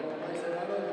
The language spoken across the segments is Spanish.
Vamos, Marcelo.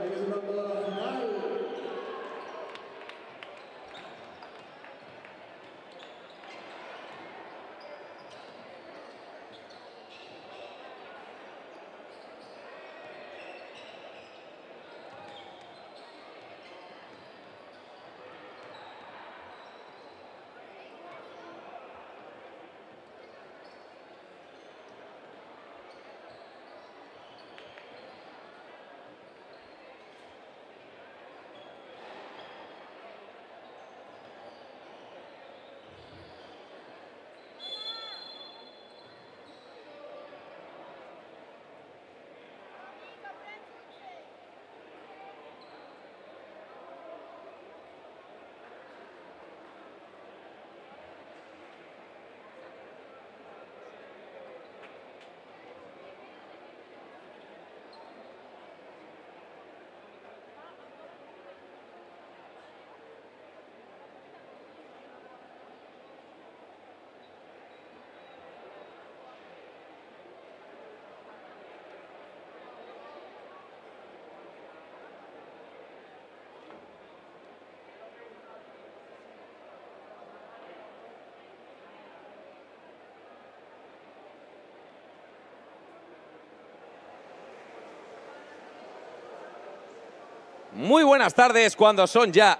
Muy buenas tardes cuando son ya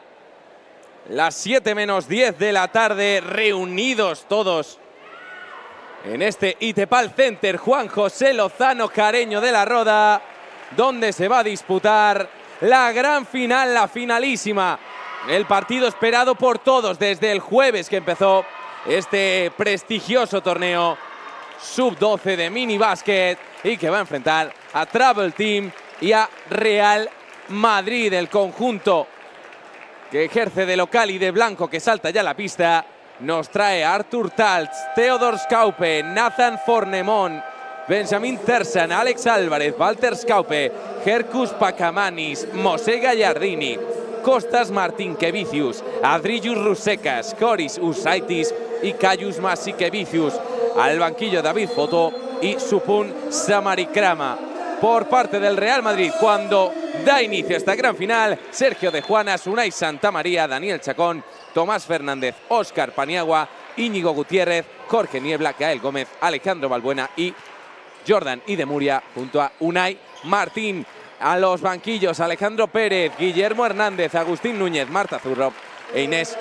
las 7 menos 10 de la tarde, reunidos todos en este Itepal Center Juan José Lozano Careño de la Roda, donde se va a disputar la gran final, la finalísima. El partido esperado por todos desde el jueves que empezó este prestigioso torneo sub-12 de mini básquet y que va a enfrentar a Travel Team y a Real Madrid, el conjunto que ejerce de local y de blanco que salta ya la pista, nos trae Artur Taltz, Theodor Skaupe, Nathan Fornemon, Benjamin Tersan, Alex Álvarez, Walter Skaupe, Herkus Pacamanis, Mosé Gallardini, Costas Martinkevicius, Adrius Rusecas, Coris Usaitis y Cayus Masikevicius. Al banquillo David Foto y Supun Samarikrama. Por parte del Real Madrid, cuando da inicio a esta gran final, Sergio de Juanas, Unai Santamaría, Daniel Chacón, Tomás Fernández, Óscar Paniagua, Íñigo Gutiérrez, Jorge Niebla, Gael Gómez, Alejandro Balbuena y Jordan y de Muria junto a Unai Martín. A los banquillos Alejandro Pérez, Guillermo Hernández, Agustín Núñez, Marta Zurro e Inés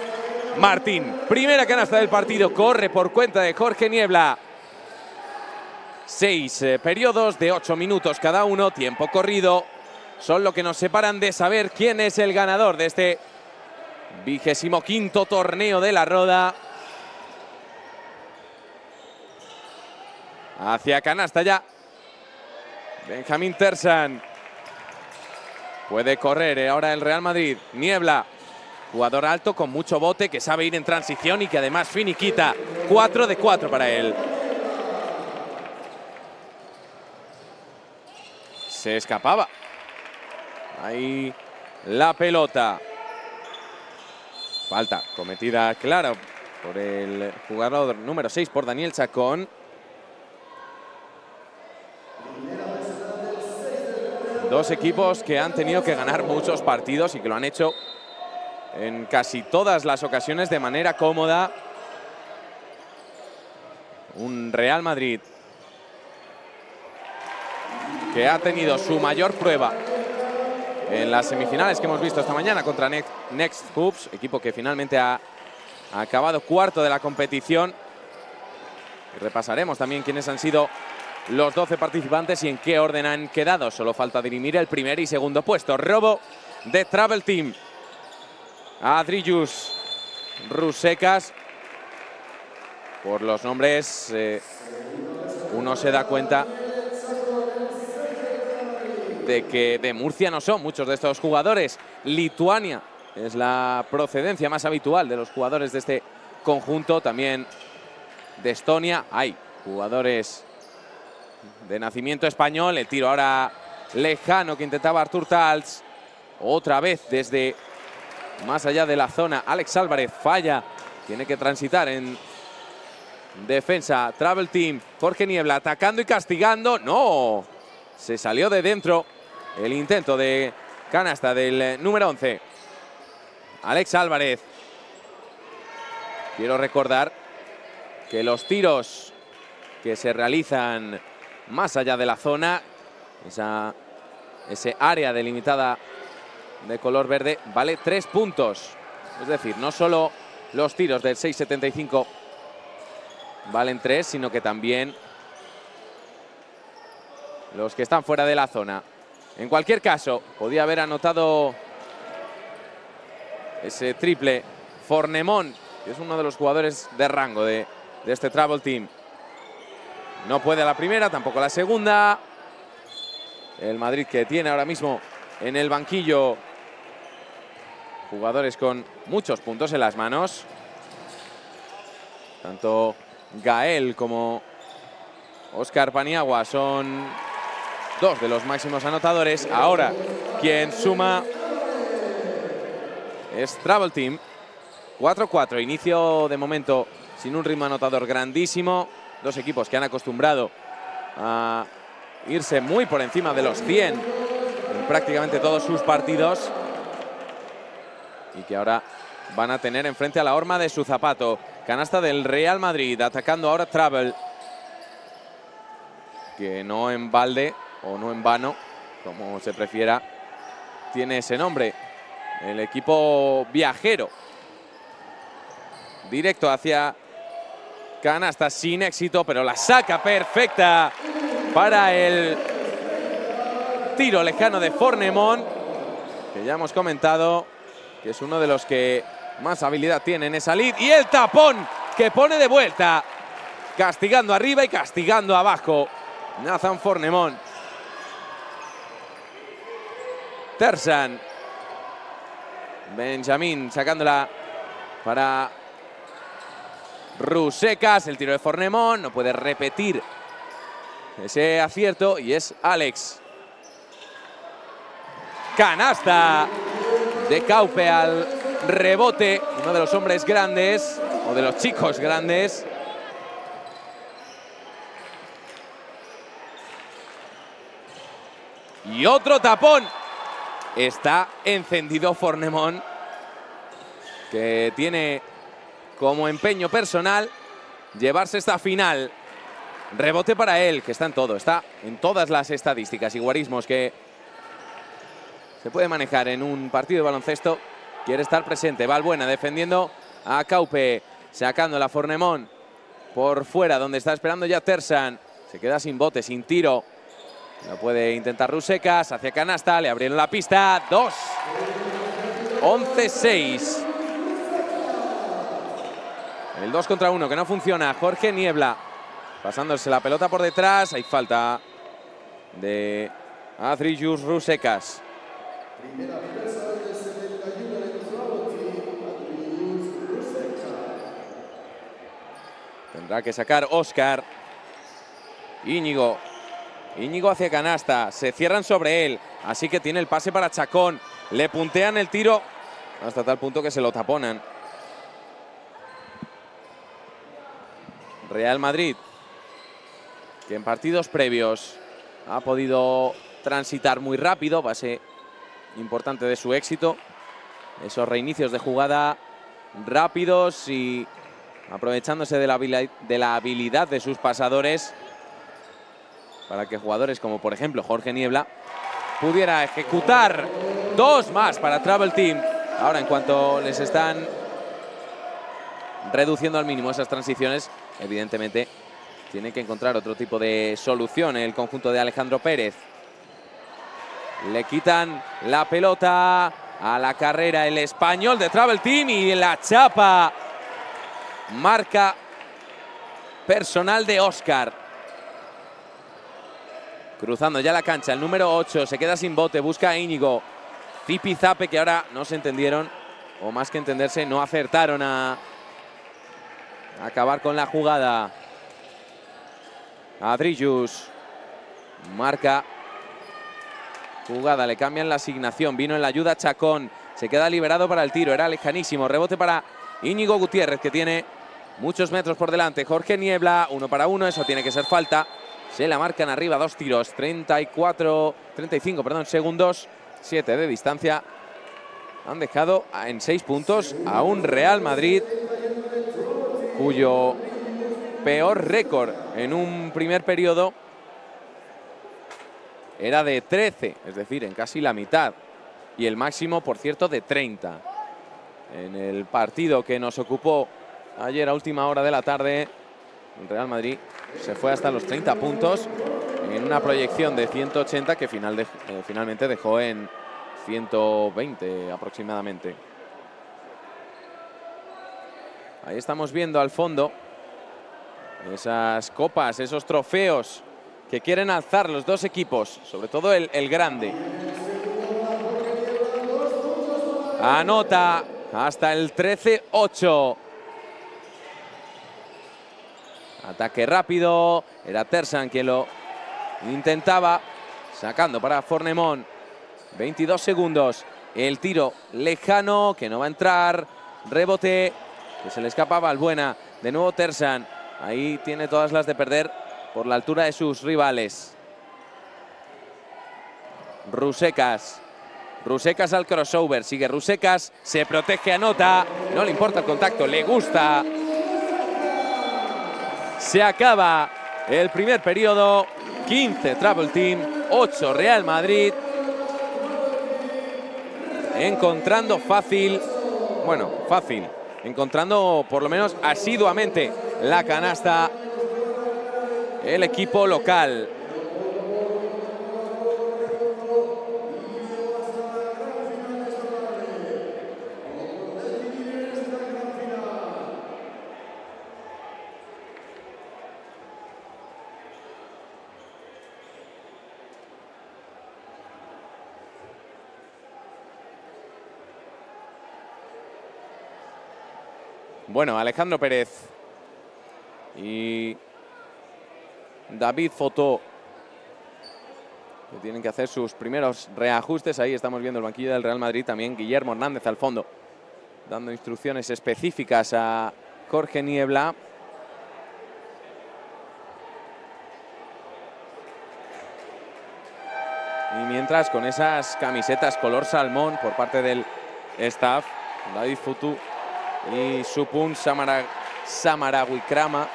Martín. Primera canasta del partido, corre por cuenta de Jorge Niebla. Seis eh, periodos de ocho minutos cada uno, tiempo corrido. Son lo que nos separan de saber quién es el ganador de este vigésimo quinto torneo de la Roda. Hacia canasta ya. Benjamín Tersan. Puede correr eh, ahora el Real Madrid. Niebla. Jugador alto con mucho bote que sabe ir en transición y que además finiquita. 4 de 4 para él. Se escapaba. Ahí la pelota. Falta cometida clara por el jugador número 6, por Daniel Chacón. Dos equipos que han tenido que ganar muchos partidos y que lo han hecho en casi todas las ocasiones de manera cómoda. Un Real Madrid que ha tenido su mayor prueba en las semifinales que hemos visto esta mañana contra Next Hoops, equipo que finalmente ha, acabado cuarto de la competición. repasaremos también quiénes han sido los 12 participantes y en qué orden han quedado. Solo falta dirimir el primer y segundo puesto. Robo de Travel Team. Adrius Rusecas. Por los nombres, eh, uno se da cuenta de que de Murcia no son muchos de estos jugadores. Lituania es la procedencia más habitual de los jugadores de este conjunto. También de Estonia hay jugadores de nacimiento español. El tiro ahora lejano que intentaba Artur Talz. Otra vez desde más allá de la zona. Alex Álvarez falla. Tiene que transitar en defensa. Travel Team. Jorge Niebla atacando y castigando. No. Se salió de dentro el intento de canasta del número 11. Alex Álvarez. Quiero recordar que los tiros que se realizan más allá de la zona, esa, ese área delimitada de color verde, vale tres puntos. Es decir, no solo los tiros del 6.75 valen tres, sino que también los que están fuera de la zona. En cualquier caso, podía haber anotado ese triple Fornemón, que es uno de los jugadores de rango de, este Travel Team. No puede la primera, tampoco la segunda. El Madrid que tiene ahora mismo en el banquillo jugadores con muchos puntos en las manos. Tanto Gael como Oscar Paniagua son dos de los máximos anotadores. Ahora quien suma es Travel Team. 4-4, inicio de momento sin un ritmo anotador grandísimo. Dos equipos que han acostumbrado a irse muy por encima de los 100 en prácticamente todos sus partidos. Y que ahora van a tener enfrente a la horma de su zapato. Canasta del Real Madrid, atacando ahora Travel. Que no en balde o no en vano, como se prefiera, tiene ese nombre. El equipo viajero. Directo hacia Canasta sin éxito, pero la saca perfecta para el tiro lejano de Fornemont, que ya hemos comentado que es uno de los que más habilidad tiene en esa lid. Y el tapón que pone de vuelta, castigando arriba y castigando abajo. Nathan Fornemont. Tersan. Benjamín sacándola para Rusecas. El tiro de Fornemón. No puede repetir ese acierto y es Alex. Canasta de Caupe al rebote. Uno de los hombres grandes o de los chicos grandes. Y otro tapón. Está encendido Fornemón, que tiene como empeño personal llevarse esta final. Rebote para él, que está en todo, está en todas las estadísticas y guarismos que se puede manejar en un partido de baloncesto. Quiere estar presente. Valbuena defendiendo a Caupe, sacando la Fornemón por fuera, donde está esperando ya Tersan. Se queda sin bote, sin tiro. Lo puede intentar Rusecas, hacia canasta, le abrieron la pista. 2. 11-6. El 2 contra 1 que no funciona. Jorge Niebla pasándose la pelota por detrás. Hay falta de Adrius Rusecas. Tendrá que sacar Oscar. Íñigo. Íñigo hacia canasta. Se cierran sobre él. Así que tiene el pase para Chacón. Le puntean el tiro hasta tal punto que se lo taponan. Real Madrid, que en partidos previos ha podido transitar muy rápido, base importante de su éxito. Esos reinicios de jugada rápidos y aprovechándose de la, de la habilidad de sus pasadores para que jugadores como por ejemplo Jorge Niebla pudiera ejecutar dos más para Travel Team. Ahora en cuanto les están reduciendo al mínimo esas transiciones, evidentemente tiene que encontrar otro tipo de solución el conjunto de Alejandro Pérez. Le quitan la pelota a la carrera el español de Travel Team y la chapa marca personal de Oscar. Cruzando ya la cancha, el número 8 se queda sin bote, busca a Íñigo. Zipi Zape que ahora no se entendieron, o más que entenderse, no acertaron a acabar con la jugada. Adrillus marca jugada, le cambian la asignación, vino en la ayuda Chacón, se queda liberado para el tiro, era lejanísimo, rebote para Íñigo Gutiérrez que tiene muchos metros por delante, Jorge Niebla, uno para uno, eso tiene que ser falta, se la marcan arriba dos tiros, 34, 35 perdón, segundos, 7 de distancia, han dejado en 6 puntos a un Real Madrid cuyo peor récord en un primer periodo era de 13, es decir, en casi la mitad. Y el máximo, por cierto, de 30. En el partido que nos ocupó ayer a última hora de la tarde, el Real Madrid se fue hasta los 30 puntos en una proyección de 180 que final eh, finalmente dejó en 120 aproximadamente. Ahí estamos viendo al fondo esas copas, esos trofeos que quieren alzar los dos equipos, sobre todo el, el grande. Anota hasta el 13-8. Ataque rápido. Era Tersan quien lo intentaba. Sacando para Fornemón. 22 segundos. El tiro lejano que no va a entrar. Rebote que se le escapaba al buena. De nuevo Tersan. Ahí tiene todas las de perder por la altura de sus rivales. Rusecas. Rusecas al crossover. Sigue Rusecas. Se protege, anota. No le importa el contacto. Le gusta. Se acaba el primer periodo. 15 Travel Team. 8 Real Madrid. Encontrando fácil. Bueno, fácil encontrando por lo menos asiduamente la canasta el equipo local. Bueno, Alejandro Pérez y David Fotó que tienen que hacer sus primeros reajustes. Ahí estamos viendo el banquillo del Real Madrid, también Guillermo Hernández al fondo, dando instrucciones específicas a Jorge Niebla. Y mientras con esas camisetas color salmón por parte del staff, David Futu y Supun Samara, Samarawikrama.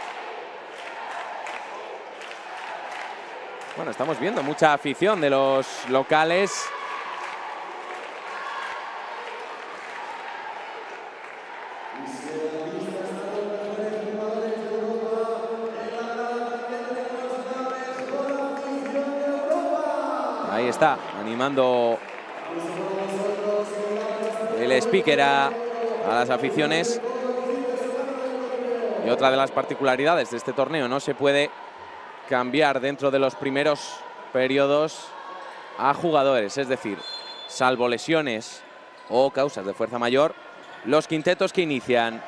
Bueno, estamos viendo mucha afición de los locales. Ahí está, animando el speaker a, a las aficiones. Y otra de las particularidades de este torneo, no se puede cambiar dentro de los primeros periodos a jugadores, es decir, salvo lesiones o causas de fuerza mayor, los quintetos que inician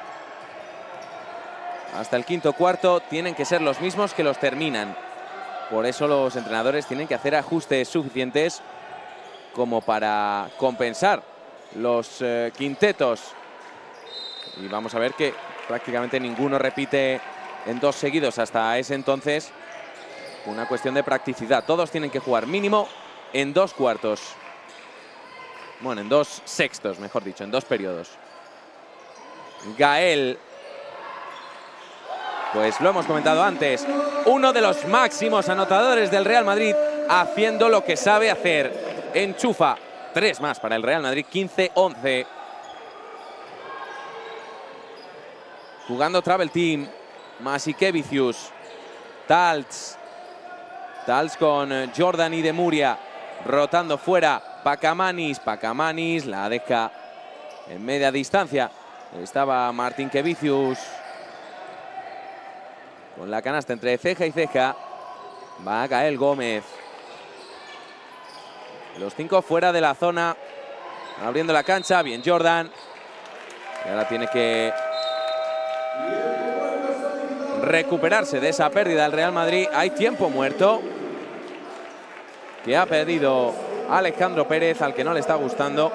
hasta el quinto cuarto tienen que ser los mismos que los terminan. Por eso los entrenadores tienen que hacer ajustes suficientes como para compensar los eh, quintetos. Y vamos a ver que prácticamente ninguno repite en dos seguidos hasta ese entonces. Una cuestión de practicidad. Todos tienen que jugar mínimo en dos cuartos. Bueno, en dos sextos, mejor dicho, en dos periodos. Gael, pues lo hemos comentado antes, uno de los máximos anotadores del Real Madrid haciendo lo que sabe hacer. Enchufa tres más para el Real Madrid, 15-11. Jugando Travel Team, Masikevicius, Taltz, Taltz con eh, Jordan y de Muria, rotando fuera, Pacamanis, Pacamanis la deja en media distancia. Estaba Martín Kevicius con la canasta entre ceja y ceja. Va a caer Gómez. Los cinco fuera de la zona, abriendo la cancha. Bien Jordan. Y ahora tiene que recuperarse de esa pérdida el Real Madrid. Hay tiempo muerto que ha pedido Alejandro Pérez, al que no le está gustando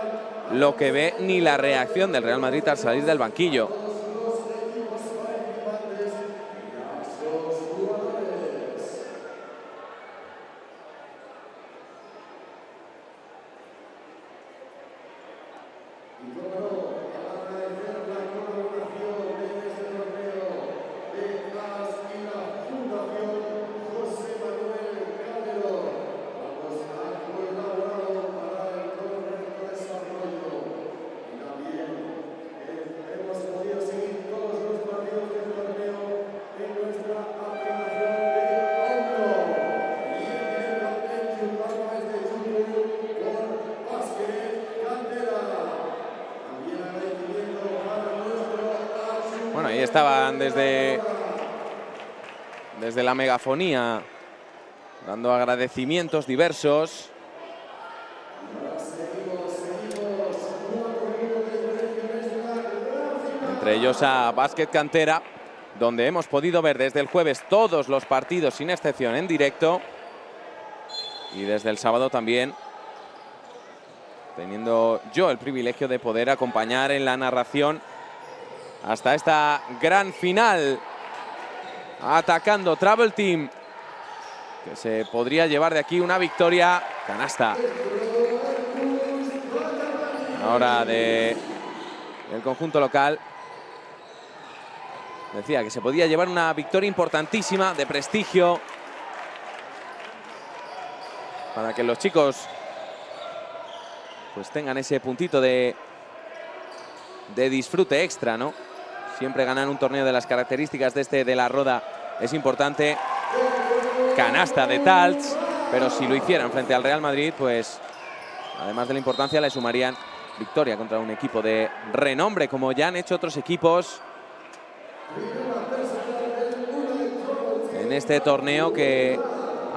lo que ve ni la reacción del Real Madrid al salir del banquillo. La megafonía dando agradecimientos diversos. Entre ellos a Básquet Cantera, donde hemos podido ver desde el jueves todos los partidos sin excepción en directo. Y desde el sábado también, teniendo yo el privilegio de poder acompañar en la narración hasta esta gran final. Atacando Travel Team, que se podría llevar de aquí una victoria canasta. Ahora de el conjunto local. Decía que se podía llevar una victoria importantísima de prestigio para que los chicos pues tengan ese puntito de, de disfrute extra, ¿no? Siempre ganar un torneo de las características de este de la Roda es importante. Canasta de Talts, pero si lo hicieran frente al Real Madrid, pues además de la importancia le sumarían victoria contra un equipo de renombre, como ya han hecho otros equipos en este torneo que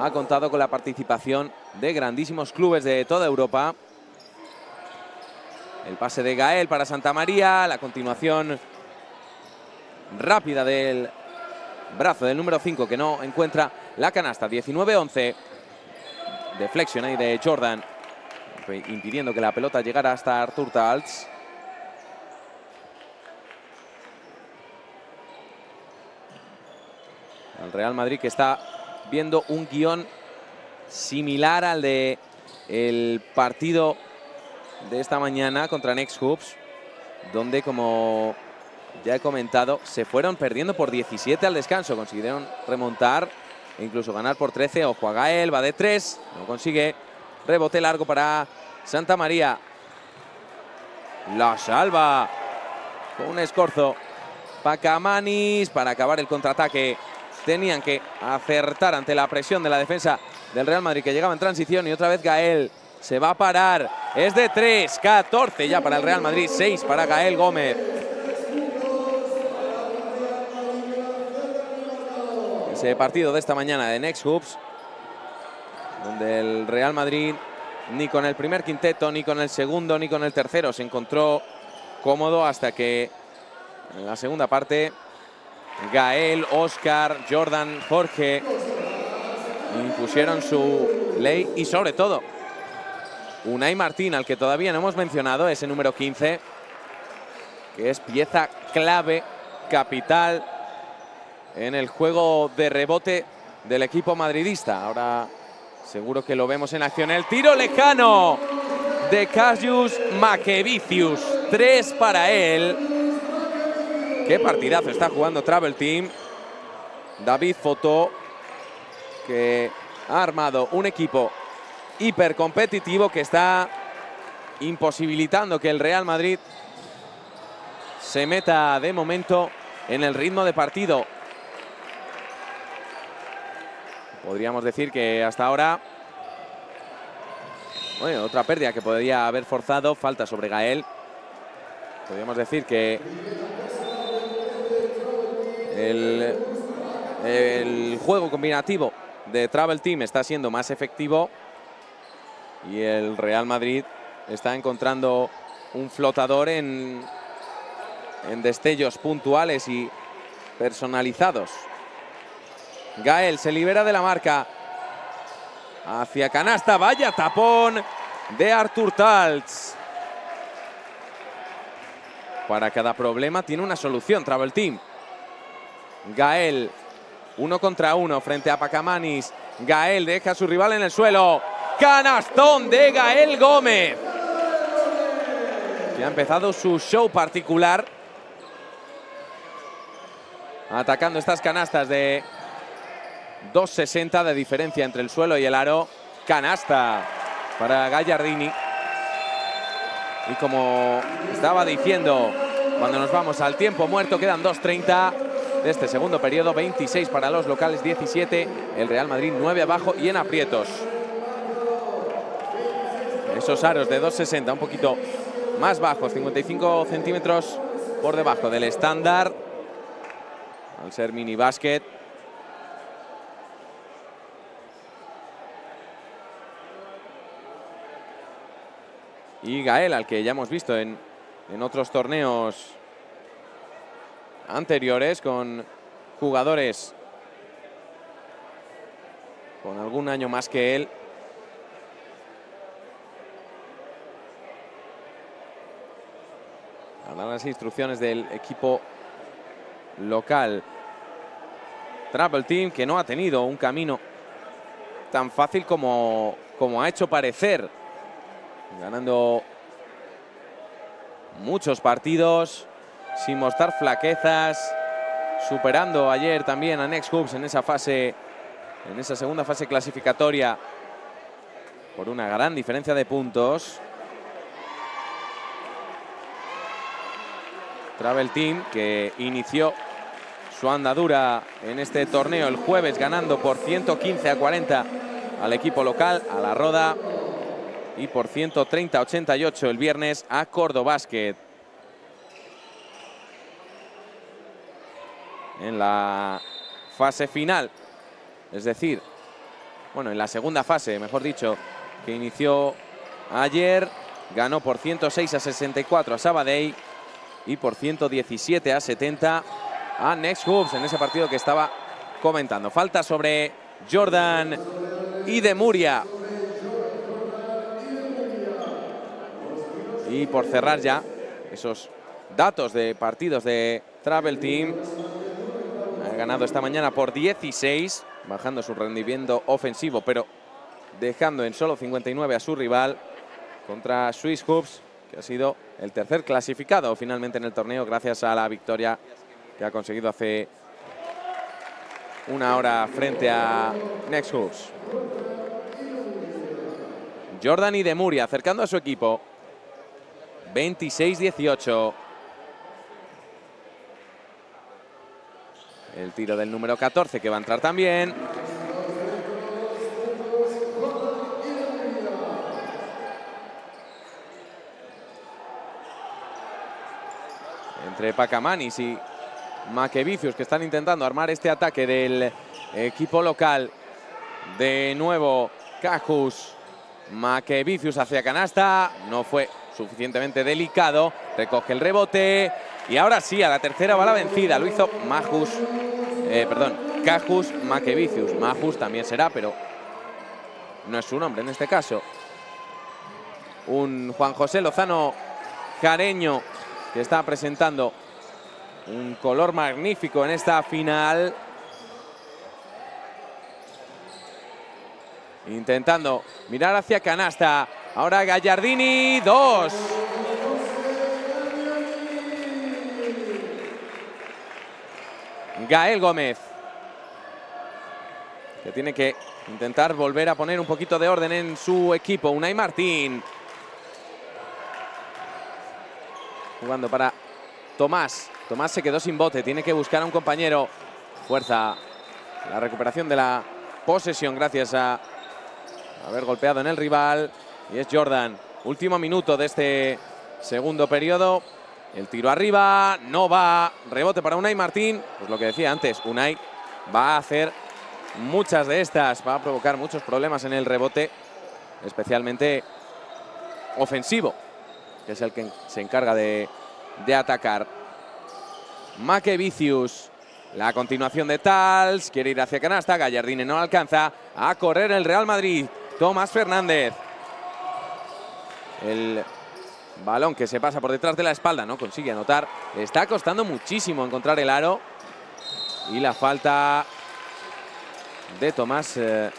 ha contado con la participación de grandísimos clubes de toda Europa. El pase de Gael para Santa María, la continuación rápida del brazo del número 5 que no encuentra la canasta. 19-11. Deflexión ahí de Jordan, impidiendo que la pelota llegara hasta Artur Taltz. El Real Madrid que está viendo un guion similar al de el partido de esta mañana contra Next Hoops, donde como ya he comentado, se fueron perdiendo por 17 al descanso, consiguieron remontar e incluso ganar por 13. Ojo a Gael, va de 3, no consigue. Rebote largo para Santa María. La salva con un escorzo. Pacamanis para acabar el contraataque. Tenían que acertar ante la presión de la defensa del Real Madrid que llegaba en transición y otra vez Gael se va a parar. Es de 3, 14 ya para el Real Madrid, 6 para Gael Gómez. Partido de esta mañana de Next Hoops, donde el Real Madrid ni con el primer quinteto, ni con el segundo, ni con el tercero se encontró cómodo hasta que en la segunda parte Gael, Oscar, Jordan, Jorge impusieron su ley y sobre todo Unai Martín, al que todavía no hemos mencionado, ese número 15, que es pieza clave, capital en el juego de rebote del equipo madridista. Ahora seguro que lo vemos en acción. El tiro lejano de Casius Makevicius. Tres para él. Qué partidazo está jugando Travel Team. David Foto, que ha armado un equipo hiper competitivo que está imposibilitando que el Real Madrid se meta de momento en el ritmo de partido. Podríamos decir que hasta ahora, bueno, otra pérdida que podría haber forzado, falta sobre Gael. Podríamos decir que el, juego combinativo de Travel Team está siendo más efectivo y el Real Madrid está encontrando un flotador en destellos puntuales y personalizados. Gael se libera de la marca. Hacia canasta, vaya tapón de Artur Taltz. Para cada problema tiene una solución, Travel Team. Gael, uno contra uno frente a Pacamanis. Gael deja a su rival en el suelo. Canastón de Gael Gómez. Que ha empezado su show particular. Atacando estas canastas de 2.60 de diferencia entre el suelo y el aro. Canasta para Gallardini. Y como estaba diciendo, cuando nos vamos al tiempo muerto, quedan 2.30 de este segundo periodo. 26 para los locales, 17. El Real Madrid 9 abajo y en aprietos. Esos aros de 2.60, un poquito más bajos, 55 centímetros por debajo del estándar. Al ser mini básquet. Y Gael, al que ya hemos visto en, en otros torneos anteriores con jugadores con algún año más que él. A las instrucciones del equipo local. Travel Team que no ha tenido un camino tan fácil como, como ha hecho parecer ganando muchos partidos sin mostrar flaquezas, superando ayer también a Next Hoops en esa fase, en esa segunda fase clasificatoria por una gran diferencia de puntos. Travel Team que inició su andadura en este torneo el jueves ganando por 115 a 40 al equipo local, a la Roda y por 130-88 el viernes a Córdoba. En la fase final, es decir, bueno, en la segunda fase, mejor dicho, que inició ayer, ganó por 106 a 64 a Sabadell y por 117 a 70 a Next Hoops en ese partido que estaba comentando. Falta sobre Jordan y de Muria. Y por cerrar ya esos datos de partidos de Travel Team. Ha ganado esta mañana por 16, bajando su rendimiento ofensivo, pero dejando en solo 59 a su rival contra Swiss Hoops, que ha sido el tercer clasificado finalmente en el torneo gracias a la victoria que ha conseguido hace una hora frente a Next Hoops. Jordan y de Muria acercando a su equipo. 26-18. El tiro del número 14 que va a entrar también. Entre Pacamanis y Maquevicius que están intentando armar este ataque del equipo local. De nuevo Cajus. Maquevicius hacia canasta. No fue suficientemente delicado. Recoge el rebote. Y ahora sí, a la tercera va la vencida. Lo hizo Majus. Eh, perdón, Cajus Maquevicius. Majus también será, pero no es su nombre en este caso. Un Juan José Lozano Careño que está presentando un color magnífico en esta final. Intentando mirar hacia canasta. Ahora Gallardini, dos. Gael Gómez. Que tiene que intentar volver a poner un poquito de orden en su equipo. Unai Martín. Jugando para Tomás. Tomás se quedó sin bote. Tiene que buscar a un compañero. Fuerza la recuperación de la posesión gracias a haber golpeado en el rival. Y es Jordan. Último minuto de este segundo periodo. El tiro arriba, no va. Rebote para Unai Martín. Pues lo que decía antes, Unai va a hacer muchas de estas. Va a provocar muchos problemas en el rebote, especialmente ofensivo, que es el que se encarga de, de atacar. Maquevicius. La continuación de Tals. Quiere ir hacia canasta. Gallardine no alcanza. A correr el Real Madrid. Tomás Fernández. El balón que se pasa por detrás de la espalda. No consigue anotar. Está costando muchísimo encontrar el aro. Y la falta de Tomás eh,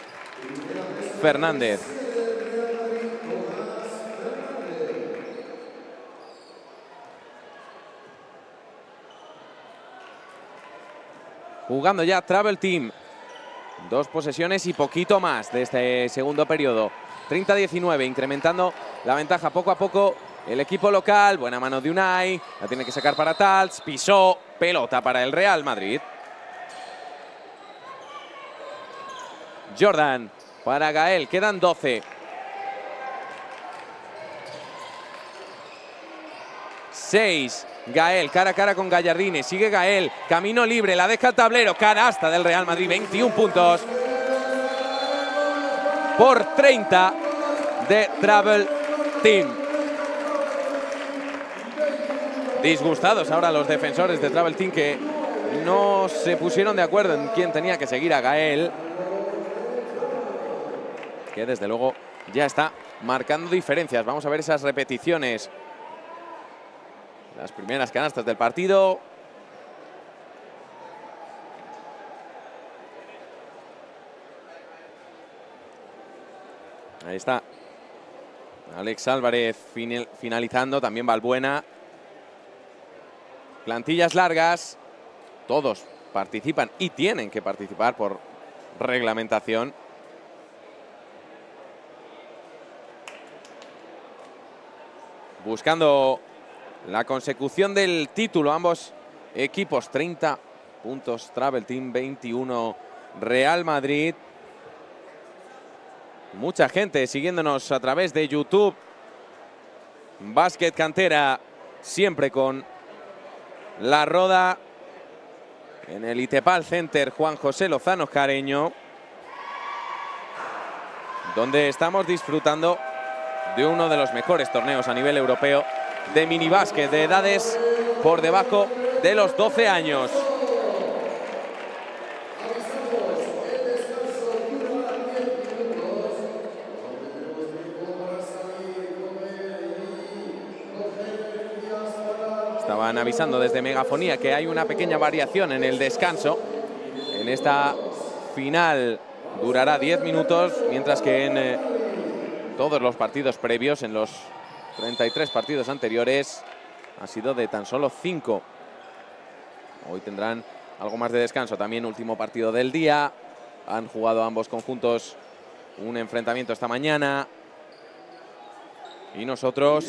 Fernández. Jugando ya Travel Team. Dos posesiones y poquito más de este segundo periodo. 30-19, incrementando la ventaja poco a poco. El equipo local, buena mano de Unai, la tiene que sacar para Tals, pisó, pelota para el Real Madrid. Jordan para Gael, quedan 12. Seis. Gael, cara a cara con Gallardini. Sigue Gael, camino libre, la deja el tablero. Canasta del Real Madrid, 21 puntos. Por 30 de Travel Team. Disgustados ahora los defensores de Travel Team que no se pusieron de acuerdo en quién tenía que seguir a Gael. Que desde luego ya está marcando diferencias. Vamos a ver esas repeticiones. Las primeras canastas del partido. Ahí está. Alex Álvarez finalizando, también Valbuena. Plantillas largas. Todos participan y tienen que participar por reglamentación. Buscando la consecución del título, ambos equipos, 30 puntos, Travel Team 21, Real Madrid. Mucha gente siguiéndonos a través de YouTube. Básquet Cantera, siempre con la roda en el Itepal Center, Juan José Lozano Careño, donde estamos disfrutando de uno de los mejores torneos a nivel europeo de minibásquet de edades por debajo de los 12 años. Estaban avisando desde Megafonía que hay una pequeña variación en el descanso. En esta final durará 10 minutos, mientras que en eh, todos los partidos previos, en los 33 partidos anteriores, ha sido de tan solo 5. Hoy tendrán algo más de descanso. También último partido del día. Han jugado ambos conjuntos un enfrentamiento esta mañana. Y nosotros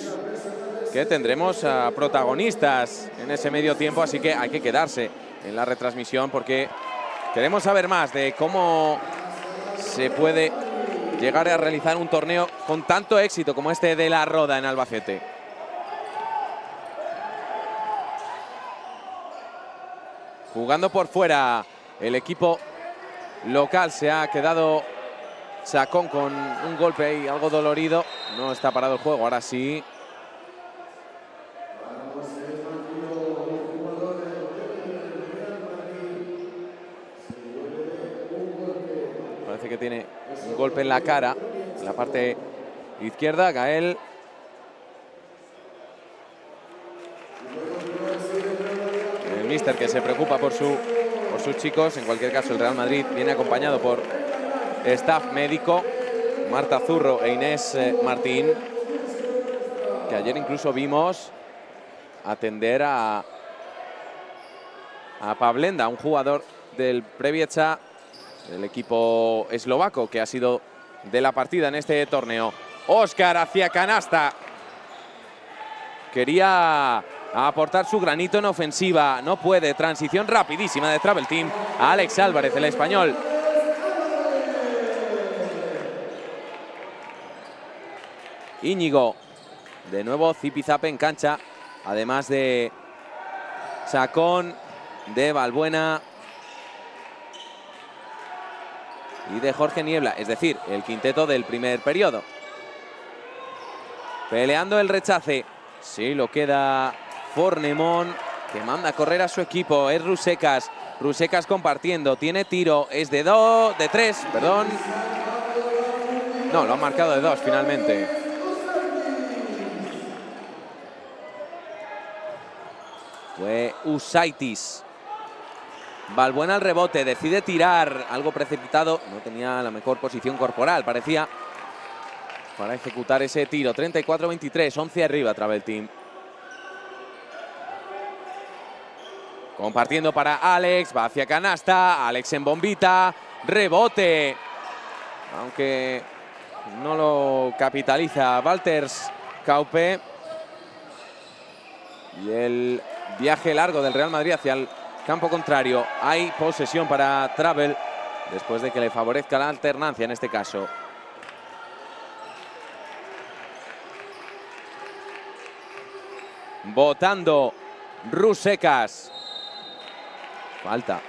tendremos a protagonistas en ese medio tiempo, así que hay que quedarse en la retransmisión porque queremos saber más de cómo se puede llegar a realizar un torneo con tanto éxito como este de la Roda en Albacete. Jugando por fuera el equipo local se ha quedado Chacón con un golpe ahí algo dolorido. No está parado el juego, ahora sí. Parece tiene un golpe en la cara, en la parte izquierda. Gael el mister que se preocupa por, su, por sus chicos. En cualquier caso, el Real Madrid viene acompañado por staff médico, Marta Zurro e Inés eh, Martín, que ayer incluso vimos atender a, a Pavlenda, un jugador del Previecha, del equipo eslovaco, que ha sido de la partida en este torneo. Oscar hacia canasta. Quería aportar su granito en ofensiva. No puede. Transición rapidísima de Travel Team. Alex Álvarez, el español. Íñigo. De nuevo Zipizape en cancha. Además de Chacón, de Balbuena y de Jorge Niebla. Es decir, el quinteto del primer periodo. Peleando el rechace. Sí, lo queda Fornemón, que manda a correr a su equipo. Es Rusecas. Rusecas compartiendo. Tiene tiro. Es de dos, de tres, perdón. No, lo han marcado de dos finalmente. Fue Usaitis. Balbuena al rebote, decide tirar, algo precipitado, no tenía la mejor posición corporal, parecía, para ejecutar ese tiro. 34-23, 11 arriba Travel Team. Compartiendo para Alex, va hacia canasta, Alex en bombita, rebote. Aunque no lo capitaliza Walters Kaupe. Y el viaje largo del Real Madrid hacia el campo contrario. Hay posesión para Travel después de que le favorezca la alternancia en este caso. Votando Rusecas. Falta.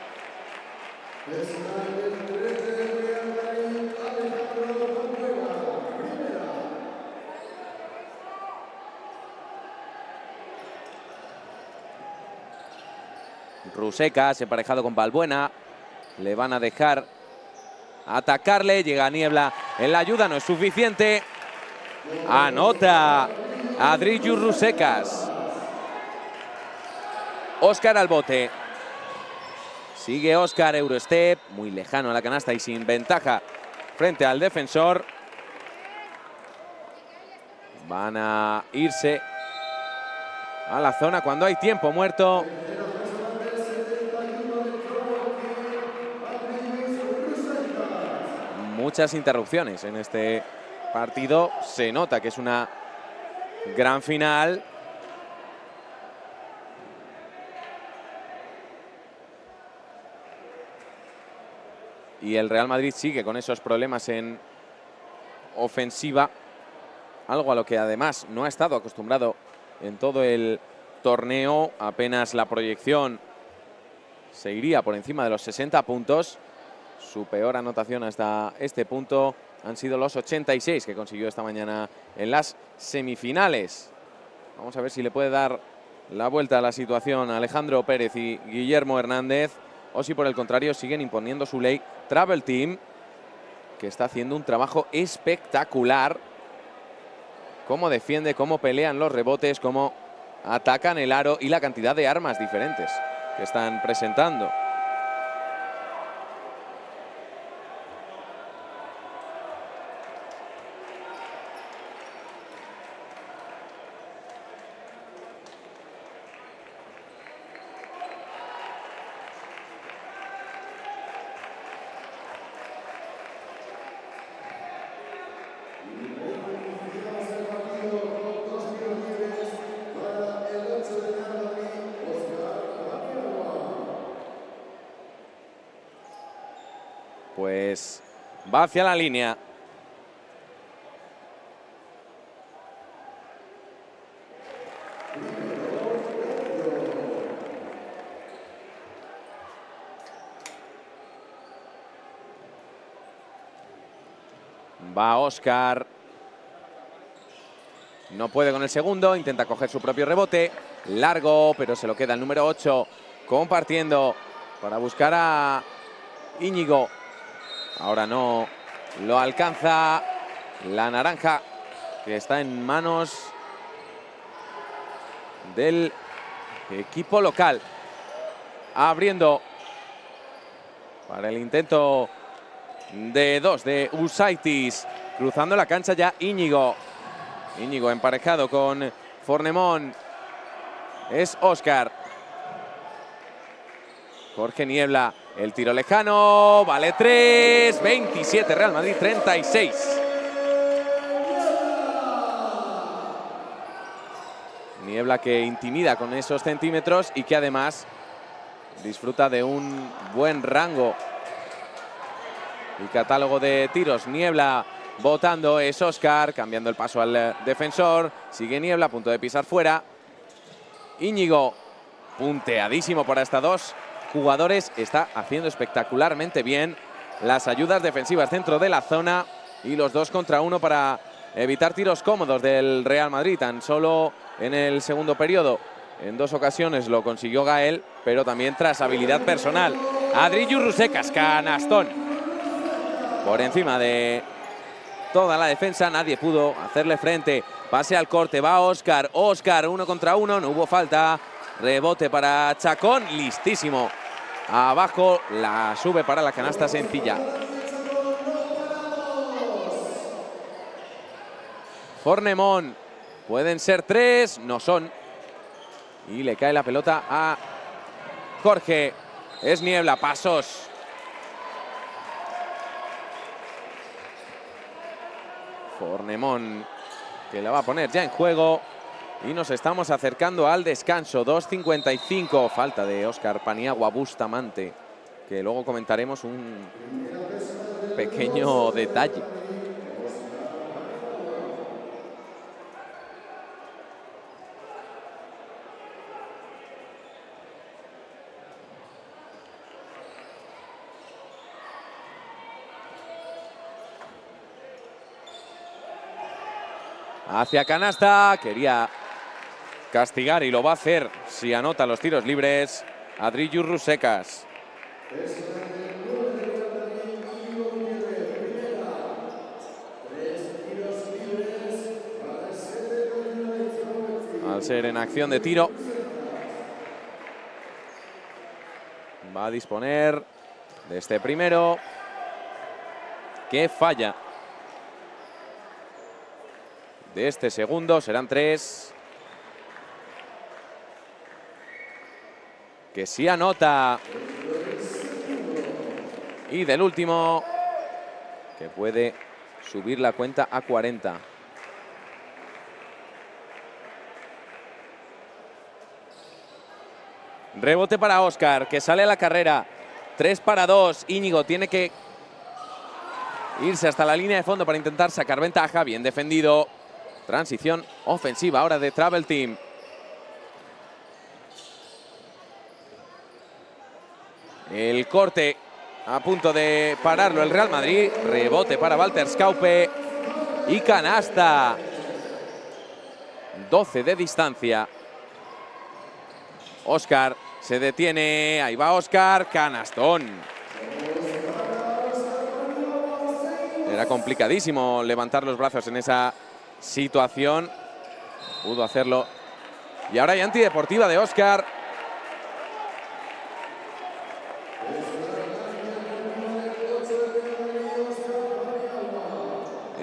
Rusecas, emparejado con Balbuena. Le van a dejar atacarle. Llega Niebla en la ayuda, no es suficiente. Anota Adrillo Rusecas. Oscar al bote. Sigue Oscar Eurostep, muy lejano a la canasta y sin ventaja frente al defensor. Van a irse a la zona cuando hay tiempo muerto. Muchas interrupciones en este partido. Se nota que es una gran final. Y el Real Madrid sigue con esos problemas en ofensiva. Algo a lo que además no ha estado acostumbrado en todo el torneo. Apenas la proyección se iría por encima de los 60 puntos. Su peor anotación hasta este punto han sido los 86 que consiguió esta mañana en las semifinales. Vamos a ver si le puede dar la vuelta a la situación Alejandro Pérez y Guillermo Hernández o si por el contrario siguen imponiendo su ley Travel Team que está haciendo un trabajo espectacular. Cómo defiende, cómo pelean los rebotes, cómo atacan el aro y la cantidad de armas diferentes que están presentando. Pues va hacia la línea. Va Oscar. No puede con el segundo, intenta coger su propio rebote. Largo, pero se lo queda el número 8 compartiendo para buscar a Íñigo. Ahora no lo alcanza la naranja que está en manos del equipo local. Abriendo para el intento de dos de Usaitis. Cruzando la cancha ya Íñigo. Íñigo emparejado con Fornemón. Es Oscar. Jorge Niebla el tiro lejano, vale 3, 27 Real Madrid, 36. Niebla que intimida con esos centímetros y que además disfruta de un buen rango y catálogo de tiros. Niebla votando es Oscar, cambiando el paso al defensor. Sigue Niebla, punto de pisar fuera. Íñigo, punteadísimo para esta dos jugadores. Está haciendo espectacularmente bien las ayudas defensivas dentro de la zona y los dos contra uno para evitar tiros cómodos del Real Madrid. Tan solo en el segundo periodo, en dos ocasiones lo consiguió Gael, pero también tras habilidad personal. Adri Rusecas, canastón. Por encima de toda la defensa, nadie pudo hacerle frente. Pase al corte, va Oscar. Oscar, uno contra uno, no hubo falta. Rebote para Chacón, listísimo. Abajo la sube para la canasta sencilla. Fornemón. Pueden ser tres, no son. Y le cae la pelota a Jorge. Es niebla, pasos. Fornemón que la va a poner ya en juego. Y nos estamos acercando al descanso. 2.55. Falta de Oscar Paniagua Bustamante. Que luego comentaremos un pequeño detalle. Hacia canasta, quería castigar y lo va a hacer si anota los tiros libres Adrillo Rusecas. Al ser en acción de tiro, va a disponer de este primero que falla. De este segundo serán tres. Que sí anota. Y del último, que puede subir la cuenta a 40. Rebote para Oscar, que sale a la carrera. 3 para 2. Íñigo tiene que irse hasta la línea de fondo para intentar sacar ventaja. Bien defendido. Transición ofensiva ahora de Travel Team. El corte a punto de pararlo el Real Madrid. Rebote para Walter Scaupe. Y canasta. 12 de distancia. Oscar se detiene. Ahí va Oscar. Canastón. Era complicadísimo levantar los brazos en esa situación. Pudo hacerlo Y ahora hay antideportiva de Oscar.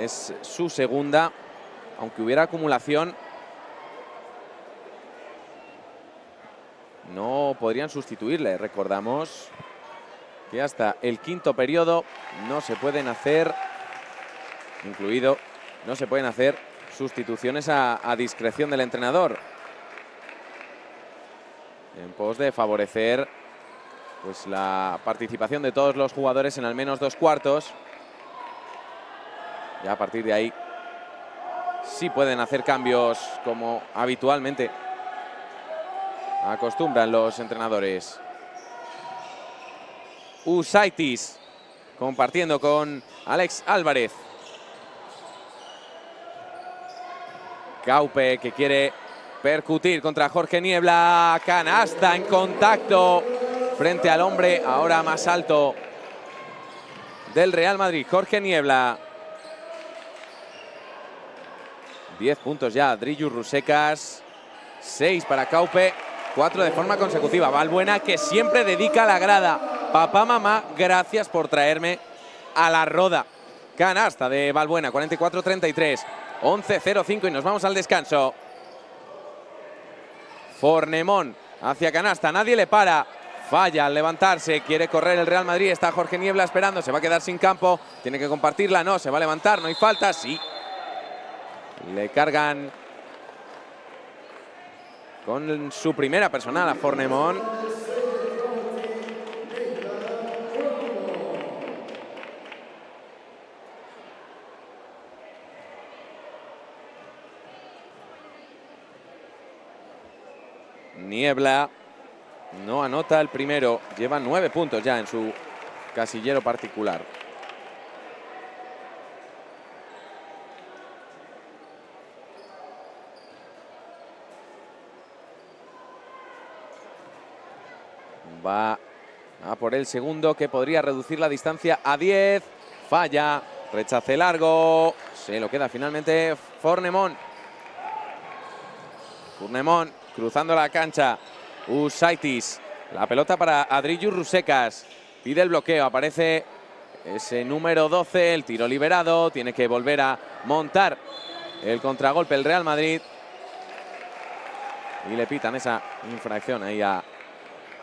Es su segunda, aunque hubiera acumulación. No podrían sustituirle, recordamos que hasta el quinto periodo no se pueden hacer, incluido, no se pueden hacer sustituciones a, a discreción del entrenador. En pos de favorecer pues, la participación de todos los jugadores en al menos dos cuartos. Ya a partir de ahí sí pueden hacer cambios como habitualmente acostumbran los entrenadores. Usaitis compartiendo con Alex Álvarez. Caupe que quiere percutir contra Jorge Niebla. Canasta en contacto frente al hombre ahora más alto del Real Madrid, Jorge Niebla. 10 puntos ya, Drillu Rusecas. 6 para Caupe, 4 de forma consecutiva. Valbuena que siempre dedica la grada. Papá, mamá, gracias por traerme a la roda. Canasta de Valbuena, 44-33. 11-0-5 y nos vamos al descanso. Fornemón hacia canasta, nadie le para. Falla al levantarse, quiere correr el Real Madrid, está Jorge Niebla esperando, se va a quedar sin campo, tiene que compartirla, no, se va a levantar, no hay falta, sí. Le cargan con su primera personal a Fornemón. Niebla no anota el primero, lleva nueve puntos ya en su casillero particular. Va a por el segundo que podría reducir la distancia a 10. Falla, rechace largo, se lo queda finalmente Fornemón. Fornemón cruzando la cancha. Usaitis. La pelota para Adrillo Rusecas. Pide el bloqueo. Aparece ese número 12. El tiro liberado. Tiene que volver a montar el contragolpe el Real Madrid. Y le pitan esa infracción ahí a,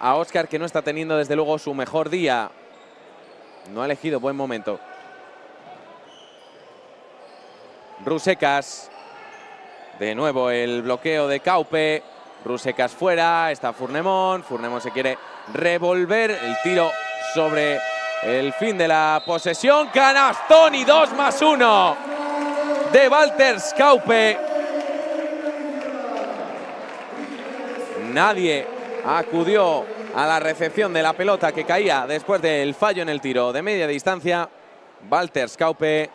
a Oscar, que no está teniendo desde luego su mejor día. No ha elegido buen momento. Rusecas. De nuevo el bloqueo de Caupe. Rusecas fuera, está Furnemón, Furnemón se quiere revolver, el tiro sobre el fin de la posesión, canastón y 2 más 1 de Walter Scaupe. Nadie acudió a la recepción de la pelota que caía después del fallo en el tiro de media distancia. Walter Scaupe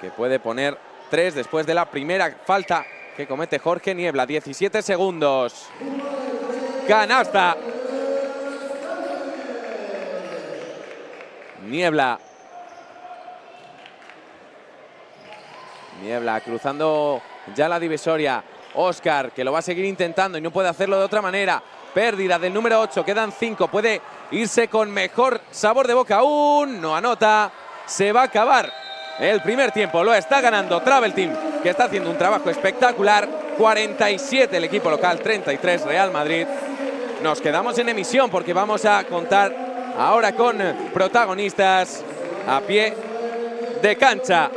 que puede poner tres después de la primera falta que comete Jorge Niebla. 17 segundos. Canasta. Niebla. Niebla cruzando ya la divisoria. Oscar que lo va a seguir intentando y no puede hacerlo de otra manera. Pérdida del número 8, quedan 5. Puede irse con mejor sabor de boca aún. No anota. Se va a acabar el primer tiempo. Lo está ganando Travel Team que está haciendo un trabajo espectacular. 47 el equipo local, 33 Real Madrid. Nos quedamos en emisión porque vamos a contar ahora con protagonistas a pie de cancha.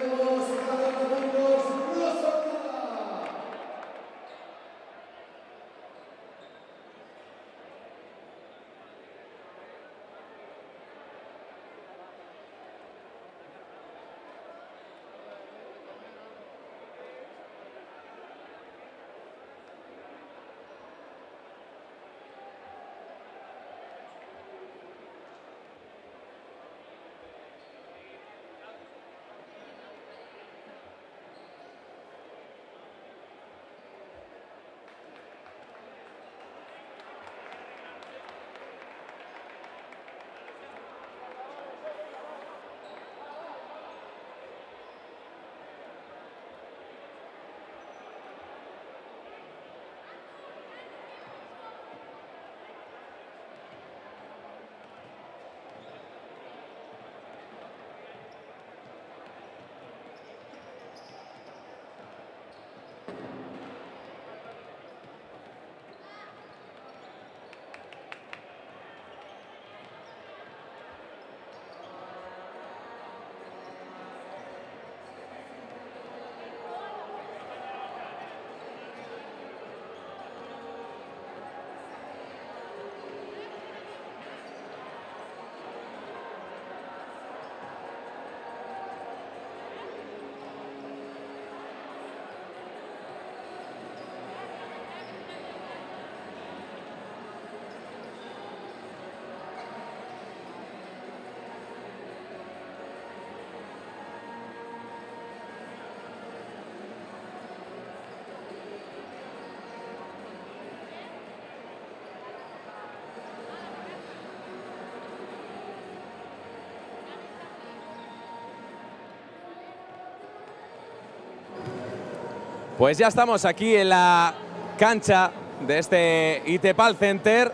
Pues ya estamos aquí en la cancha de este Itepal Center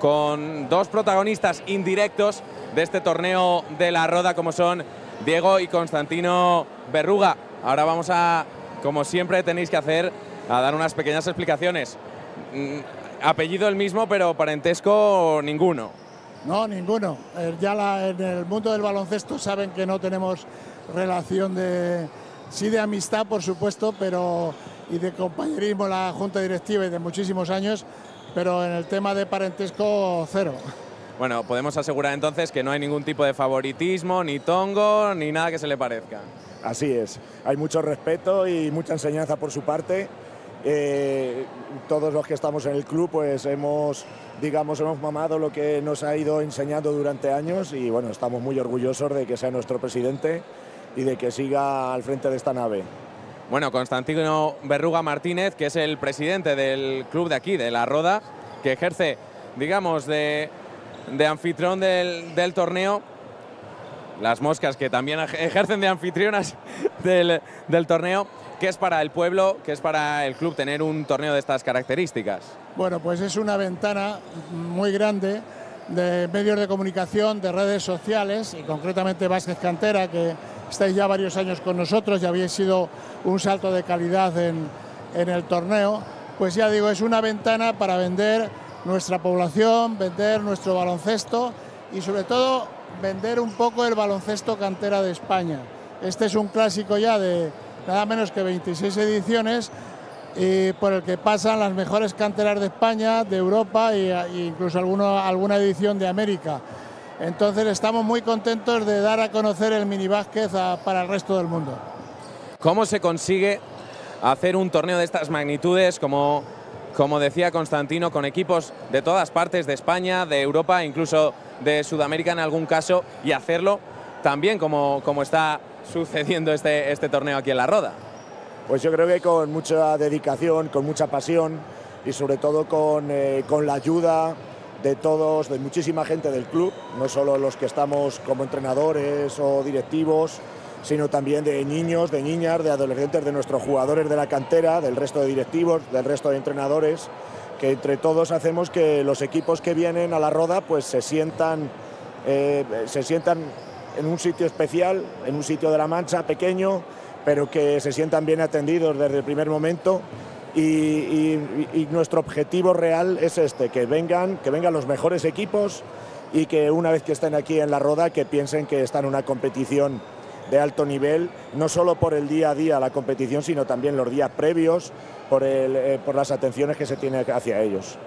con dos protagonistas indirectos de este torneo de la Roda como son Diego y Constantino Berruga. Ahora vamos a, como siempre tenéis que hacer, a dar unas pequeñas explicaciones. Mm, apellido el mismo, pero parentesco ninguno. No, ninguno. Eh, ya en el mundo del baloncesto saben que no tenemos relación de, sí de amistad, por supuesto, pero y de compañerismo la junta directiva y de muchísimos años, pero en el tema de parentesco cero. Bueno, podemos asegurar entonces que no hay ningún tipo de favoritismo, ni tongo, ni nada que se le parezca. Así es, hay mucho respeto y mucha enseñanza por su parte. Eh, todos los que estamos en el club pues hemos, digamos, hemos mamado lo que nos ha ido enseñando durante años y bueno, estamos muy orgullosos de que sea nuestro presidente y de que siga al frente de esta nave. Bueno, Constantino Berruga Martínez, que es el presidente del club de aquí, de La Roda, que ejerce, digamos, de, anfitrión del, del torneo las moscas que también ejercen de anfitrionas del, torneo. ¿Qué es para el pueblo, qué es para el club tener un torneo de estas características? Bueno, pues es una ventana muy grande de medios de comunicación, de redes sociales y concretamente Vázquez Cantera, que estáis ya varios años con nosotros y habéis sido un salto de calidad en, en el torneo. Pues ya digo, es una ventana para vender nuestra población, vender nuestro baloncesto y sobre todo vender un poco el baloncesto cantera de España. Este es un clásico ya de nada menos que 26 ediciones y por el que pasan las mejores canteras de España, de Europa e incluso alguna edición de América. Entonces estamos muy contentos de dar a conocer el minibásquet para el resto del mundo. ¿Cómo se consigue hacer un torneo de estas magnitudes, como, como decía Constantino, con equipos de todas partes de España, de Europa, incluso de Sudamérica en algún caso y hacerlo también como, como está sucediendo este, este torneo aquí en La Roda? Pues yo creo que con mucha dedicación, con mucha pasión y sobre todo con, eh, con la ayuda de todos, de muchísima gente del club, no solo los que estamos como entrenadores o directivos, sino también de niños, de niñas, de adolescentes, de nuestros jugadores de la cantera, del resto de directivos, del resto de entrenadores que entre todos hacemos que los equipos que vienen a la roda pues se sientan, eh, se sientan en un sitio especial, en un sitio de la Mancha pequeño, pero que se sientan bien atendidos desde el primer momento. Y, nuestro objetivo real es este, que vengan, que vengan los mejores equipos y que una vez que estén aquí en la roda, que piensen que están en una competición de alto nivel, no solo por el día a día la competición, sino también los días previos, por, eh, por las atenciones que se tiene hacia ellos.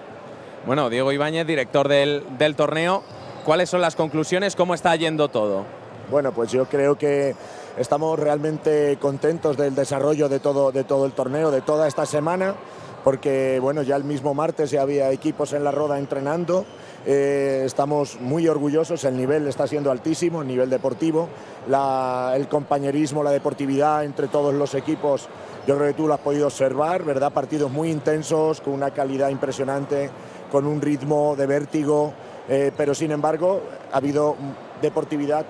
Bueno, Diego Ibáñez, director del, del torneo, ¿cuáles son las conclusiones? ¿Cómo está yendo todo? Bueno, pues yo creo que estamos realmente contentos del desarrollo de todo, de todo el torneo, de toda esta semana, porque bueno, ya el mismo martes ya había equipos en la roda entrenando. Eh, estamos muy orgullosos, el nivel está siendo altísimo, el nivel deportivo, el compañerismo, la deportividad entre todos los equipos yo creo que tú lo has podido observar, ¿verdad? Partidos muy intensos, con una calidad impresionante, con un ritmo de vértigo, eh, pero sin embargo ha habido deportividad,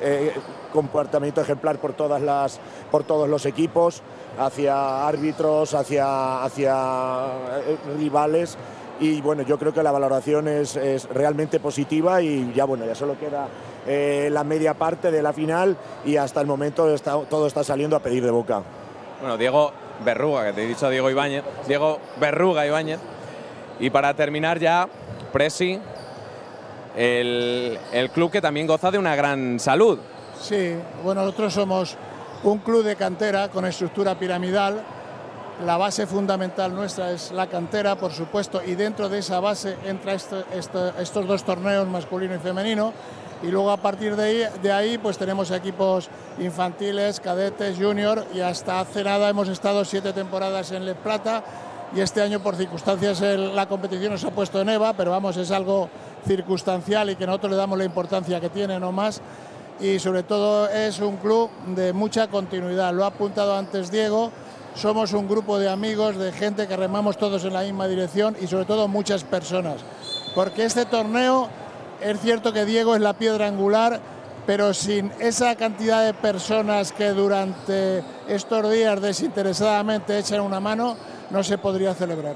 eh, comportamiento ejemplar por, todas las, por todos los equipos, hacia árbitros, hacia, hacia eh, rivales. Y bueno, yo creo que la valoración es, realmente positiva y ya bueno, ya solo queda la media parte de la final y hasta el momento todo está saliendo a pedir de boca. Bueno, Diego Berruga, que te he dicho Diego Ibáñez. Diego Berruga Ibáñez. Y para terminar ya, Presi, el, club que también goza de una gran salud. Sí, bueno, nosotros somos un club de cantera con estructura piramidal. La base fundamental nuestra es la cantera, por supuesto, y dentro de esa base entra estos dos torneos, masculino y femenino y luego a partir de ahí, pues tenemos equipos infantiles, cadetes, junior y hasta hace nada hemos estado siete temporadas en Les Plata y este año por circunstancias la competición nos ha puesto en EVA, pero vamos, es algo circunstancial y que nosotros le damos la importancia que tiene, no más. Y sobre todo es un club de mucha continuidad, lo ha apuntado antes Diego, somos un grupo de amigos, de gente que remamos todos en la misma dirección y sobre todo muchas personas. Porque este torneo es cierto que Diego es la piedra angular, pero sin esa cantidad de personas que durante estos días desinteresadamente echan una mano, no se podría celebrar.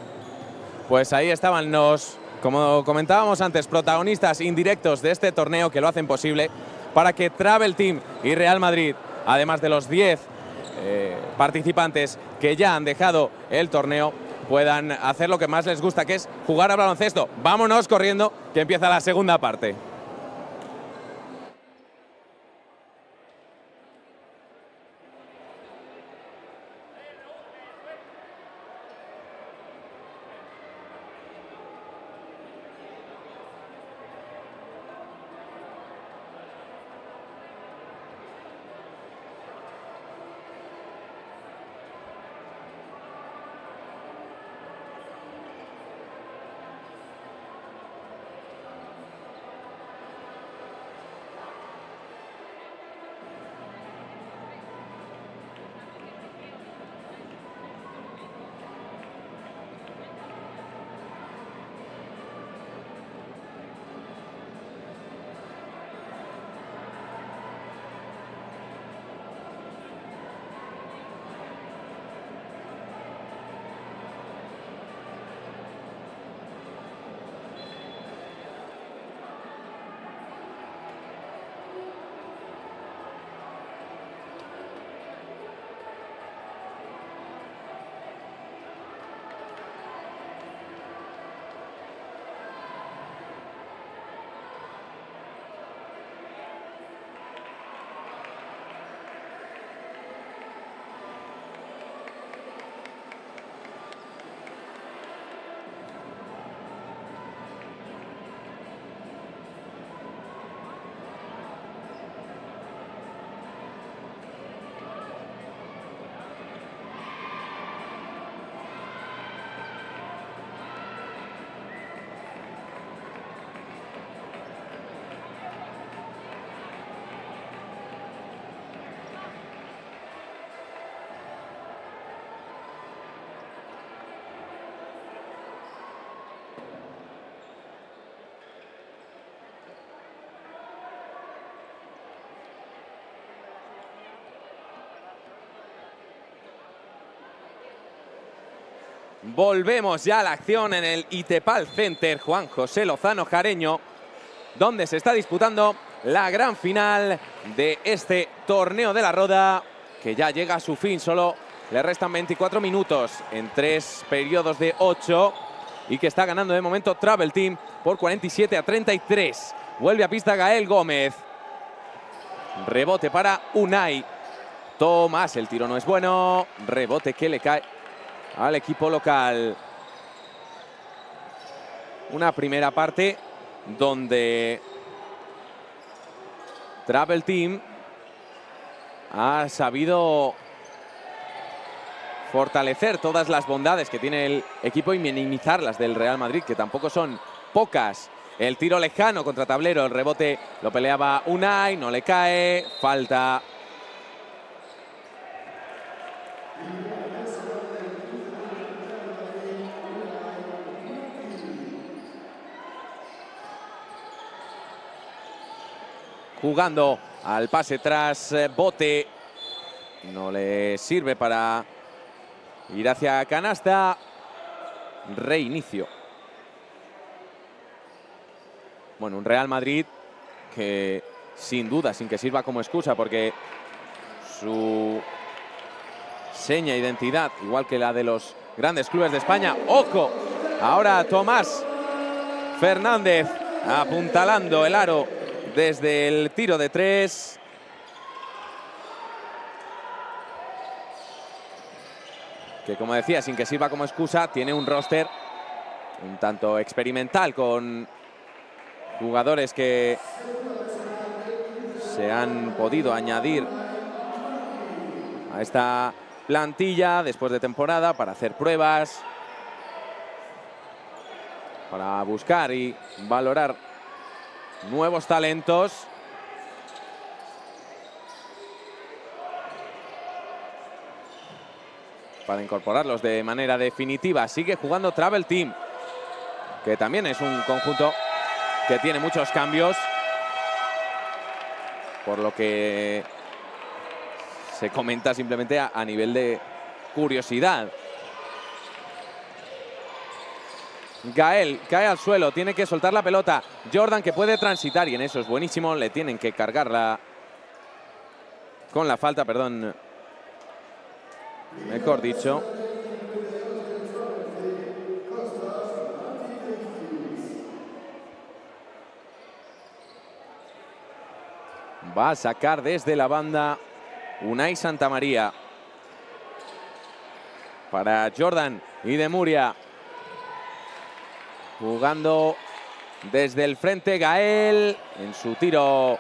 Pues ahí estaban los, como comentábamos antes, protagonistas indirectos de este torneo que lo hacen posible para que Travel Team y Real Madrid, además de los 10 eh, participantes que ya han dejado el torneo, puedan hacer lo que más les gusta, que es jugar al baloncesto. Vámonos corriendo, que empieza la segunda parte. Volvemos ya a la acción en el Itepal Center Juan José Lozano Jareño, donde se está disputando la gran final de este torneo de la Roda, que ya llega a su fin. Solo le restan 24 minutos en tres periodos de 8 y que está ganando de momento Travel Team por 47 a 33. Vuelve a pista Gael Gómez. Rebote para Unai. Tomás, el tiro no es bueno. Rebote que le cae al equipo local. Una primera parte donde Travel Team ha sabido fortalecer todas las bondades que tiene el equipo y minimizarlas del Real Madrid, que tampoco son pocas. El tiro lejano contra tablero, el rebote lo peleaba Unai, no le cae, falta jugando al pase tras eh, bote. No le sirve para ir hacia canasta. Reinicio. Bueno, un Real Madrid que sin duda, sin que sirva como excusa, porque su seña, identidad, igual que la de los grandes clubes de España. ¡Ojo! Ahora Tomás Fernández apuntalando el aro desde el tiro de tres. Que como decía, sin que sirva como excusa, tiene un roster un tanto experimental con jugadores que se han podido añadir a esta plantilla después de temporada para hacer pruebas, para buscar y valorar nuevos talentos. Para incorporarlos de manera definitiva. Sigue jugando Travel Team, que también es un conjunto que tiene muchos cambios. por lo que se comenta simplemente a, a nivel de curiosidad. Gael cae al suelo, tiene que soltar la pelota. Jordan que puede transitar y en eso es buenísimo. Le tienen que cargarla con la falta, perdón. Mejor dicho. Va a sacar desde la banda Unai Santamaría. Para Jordan y de Muria. Jugando desde el frente Gael en su tiro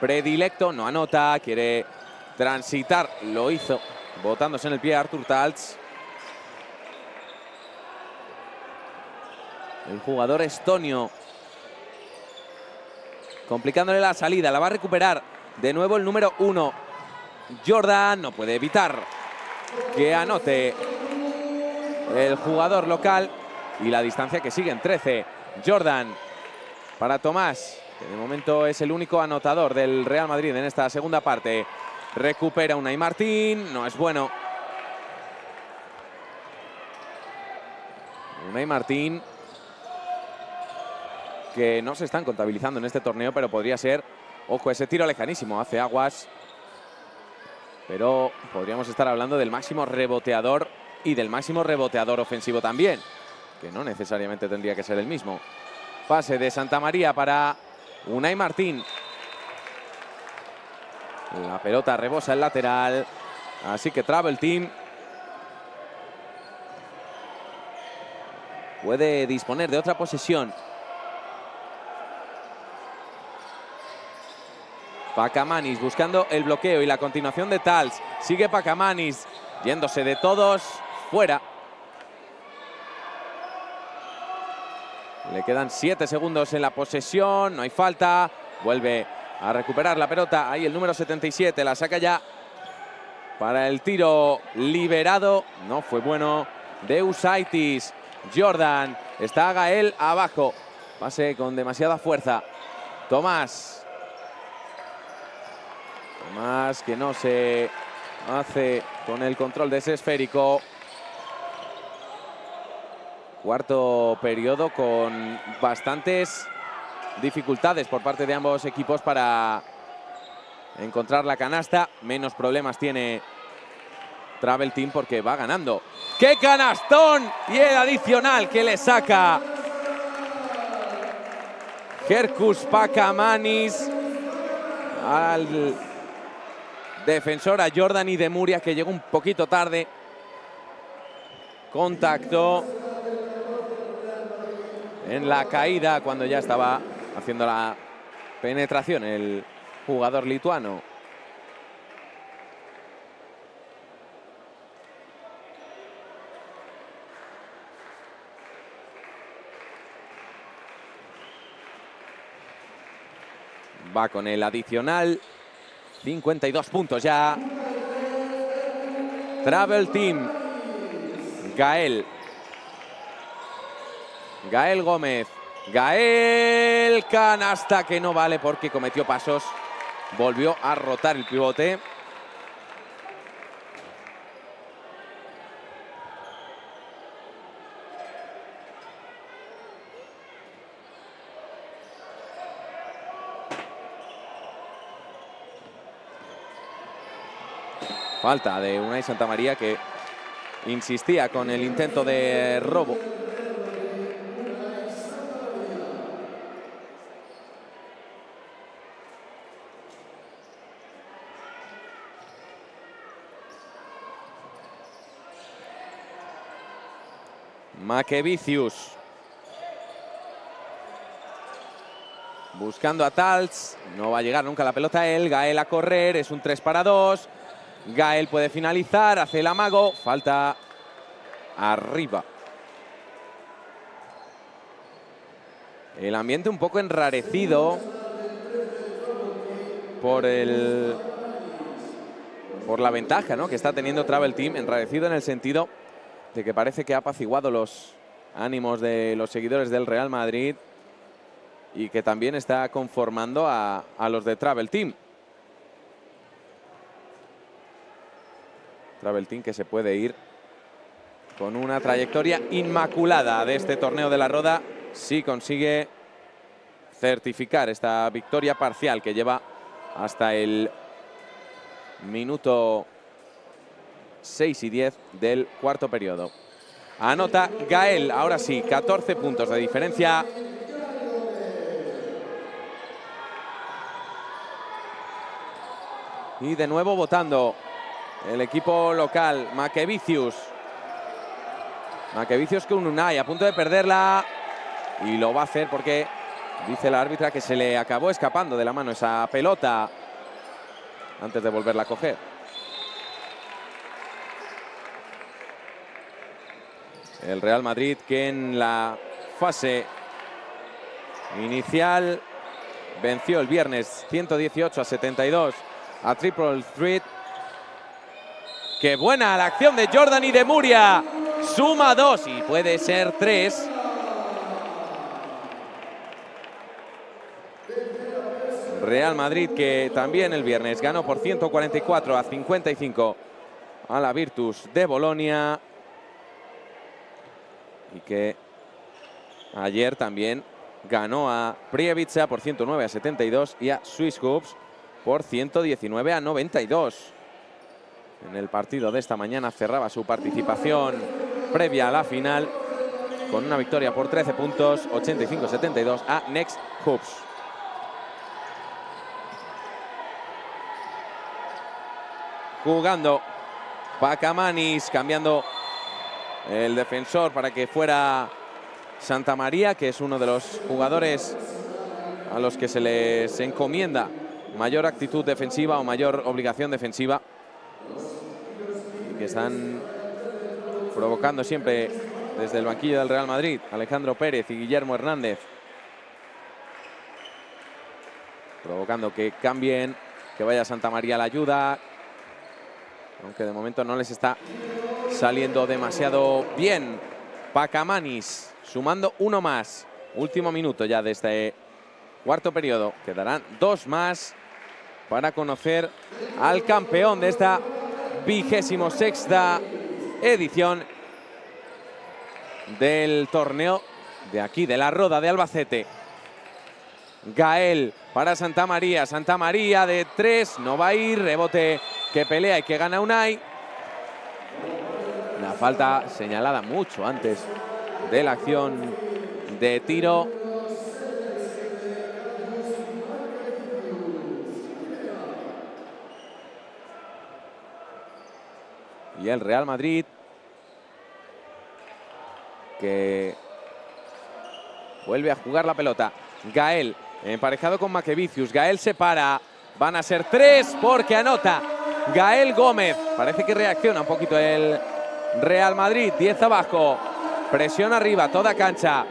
predilecto. No anota, quiere transitar. Lo hizo botándose en el pie Artur Talz. El jugador estonio complicándole la salida. La va a recuperar de nuevo el número uno. Jordan no puede evitar que anote el jugador local y la distancia que sigue en 13. Jordan para Tomás, que de momento es el único anotador del Real Madrid en esta segunda parte. Recupera Unai Martín, no es bueno. Unai Martín, que no se están contabilizando en este torneo, pero podría ser, ojo, ese tiro lejanísimo, hace aguas. Pero podríamos estar hablando del máximo reboteador y del máximo reboteador ofensivo también que no necesariamente tendría que ser el mismo. Pase de Santa María para Unai Martín. La pelota rebosa el lateral. Así que Travel Team puede disponer de otra posesión. Pacamanis buscando el bloqueo y la continuación de Tals. Sigue Pacamanis yéndose de todos fuera. Le quedan siete segundos en la posesión, no hay falta. Vuelve a recuperar la pelota. Ahí el número 77, la saca ya para el tiro liberado. No fue bueno. Deusaitis, Jordan, está Gael abajo. Pase con demasiada fuerza. Tomás. Tomás que no se hace con el control de ese esférico. Cuarto periodo con bastantes dificultades por parte de ambos equipos para encontrar la canasta. Menos problemas tiene Travel Team porque va ganando. ¡Qué canastón! Y el adicional que le saca Gerkus Pacamanis al defensor a Jordan y de Muria que llegó un poquito tarde. Contacto en la caída cuando ya estaba haciendo la penetración el jugador lituano. Va con el adicional. 52 puntos ya. Travel Team. Gael Gael Gómez. Gael canasta que no vale porque cometió pasos. Volvió a rotar el pivote. Falta de Unai Santa María que insistía con el intento de robo. Makevicius. Buscando a Talz. No va a llegar nunca la pelota a él. Gael a correr. Es un 3 para 2. Gael puede finalizar. Hace el amago. Falta arriba. El ambiente un poco enrarecido por el por la ventaja ¿no? que está teniendo Travel Team, enrarecido en el sentido de que parece que ha apaciguado los ánimos de los seguidores del Real Madrid y que también está conformando a, a los de Travel Team. Travel Team que se puede ir con una trayectoria inmaculada de este torneo de la Roda si consigue certificar esta victoria parcial que lleva hasta el minuto 6 y 10 del cuarto periodo. Anota Gael, ahora sí, 14 puntos de diferencia. Y de nuevo votando el equipo local, Maquevicius. Maquevicius con Unai, a punto de perderla. Y lo va a hacer porque dice la árbitra que se le acabó escapando de la mano esa pelota antes de volverla a coger. El Real Madrid que en la fase inicial venció el viernes 118 a 72 a Triple Street. Qué buena la acción de Jordan y de Muria. Suma dos y puede ser tres. Real Madrid que también el viernes ganó por 144 a 55 a la Virtus de Bolonia. Y que ayer también ganó a Prievica por 109 a 72 y a Swiss Hoops por 119 a 92. En el partido de esta mañana cerraba su participación previa a la final con una victoria por 13 puntos, 85-72 a Next Hoops. Jugando Pacamanis, cambiando el defensor para que fuera Santa María, que es uno de los jugadores a los que se les encomienda mayor actitud defensiva o mayor obligación defensiva. Y que están provocando siempre desde el banquillo del Real Madrid, Alejandro Pérez y Guillermo Hernández. Provocando que cambien, que vaya Santa María la ayuda. Aunque de momento no les está saliendo demasiado bien. Pacamanis sumando uno más. Último minuto ya de este cuarto periodo. Quedarán dos más para conocer al campeón de esta vigésimo sexta edición del torneo de aquí, de la Roda de Albacete. Gael para Santa María, Santa María de tres, no va a ir, rebote que pelea y que gana Unai. La falta señalada mucho antes de la acción de tiro y el Real Madrid que vuelve a jugar la pelota. Gael emparejado con Maquevicius. Gael se para. Van a ser tres porque anota Gael Gómez. Parece que reacciona un poquito el Real Madrid. 10 abajo. Presión arriba, toda cancha.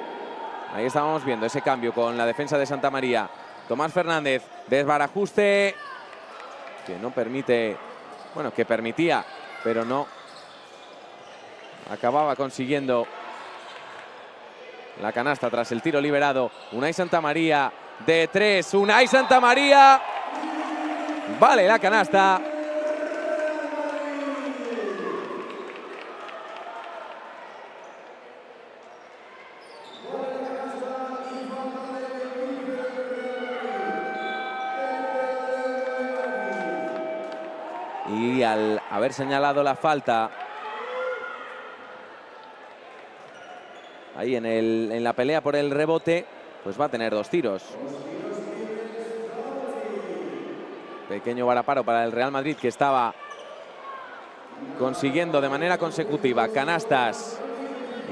Ahí estábamos viendo ese cambio con la defensa de Santa María. Tomás Fernández, desbarajuste que no permite, bueno, que permitía pero no acababa consiguiendo la canasta tras el tiro liberado. Unai Santa María de tres. Unai Santa María. Vale la canasta. Y al haber señalado la falta ahí en, el, en la pelea por el rebote, pues va a tener dos tiros. Pequeño varaparo para el Real Madrid que estaba consiguiendo de manera consecutiva canastas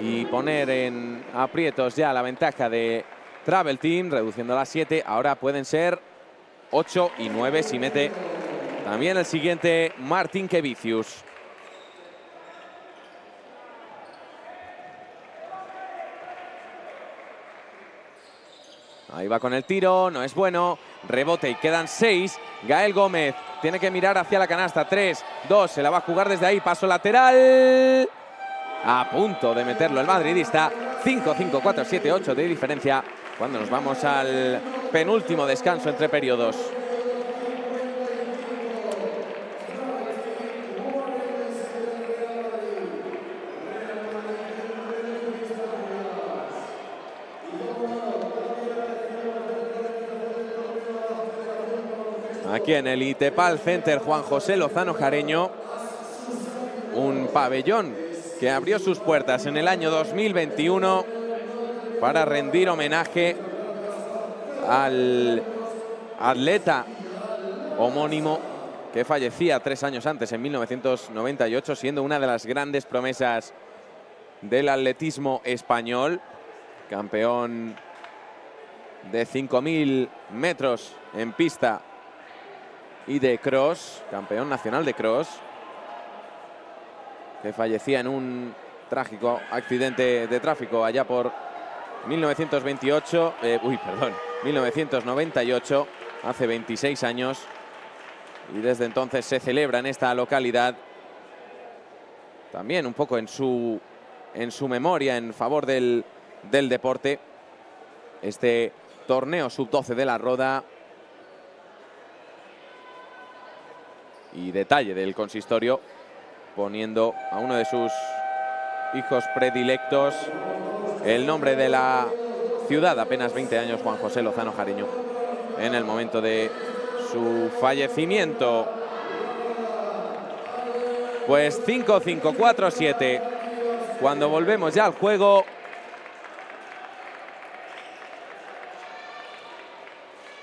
y poner en aprietos ya la ventaja de Travel Team, reduciendo a las 7. Ahora pueden ser 8 y 9 si mete también el siguiente, Martín Kevicius. Ahí va con el tiro, no es bueno. Rebote y quedan seis. Gael Gómez tiene que mirar hacia la canasta. Tres, dos, se la va a jugar desde ahí. Paso lateral. A punto de meterlo el madridista. 5, 5, 4, 7, 8 de diferencia. Cuando nos vamos al penúltimo descanso entre periodos. Aquí en el Itepal Center Juan José Lozano Jareño. Un pabellón que abrió sus puertas en el año 2021 para rendir homenaje al atleta homónimo que fallecía tres años antes, en 1998, siendo una de las grandes promesas del atletismo español, campeón de 5.000 metros en pista y de cross, campeón nacional de cross, que fallecía en un trágico accidente de tráfico allá por 1928, eh, uy, perdón, 1998, hace 26 años, y desde entonces se celebra en esta localidad, también un poco en su, en su memoria, en favor del, del deporte, este torneo sub-12 de la Roda. Y detalle del consistorio, poniendo a uno de sus hijos predilectos el nombre de la ciudad, apenas 20 años, Juan José Lozano Jareño, en el momento de su fallecimiento. Pues 5-5, 4-7. Cuando volvemos ya al juego,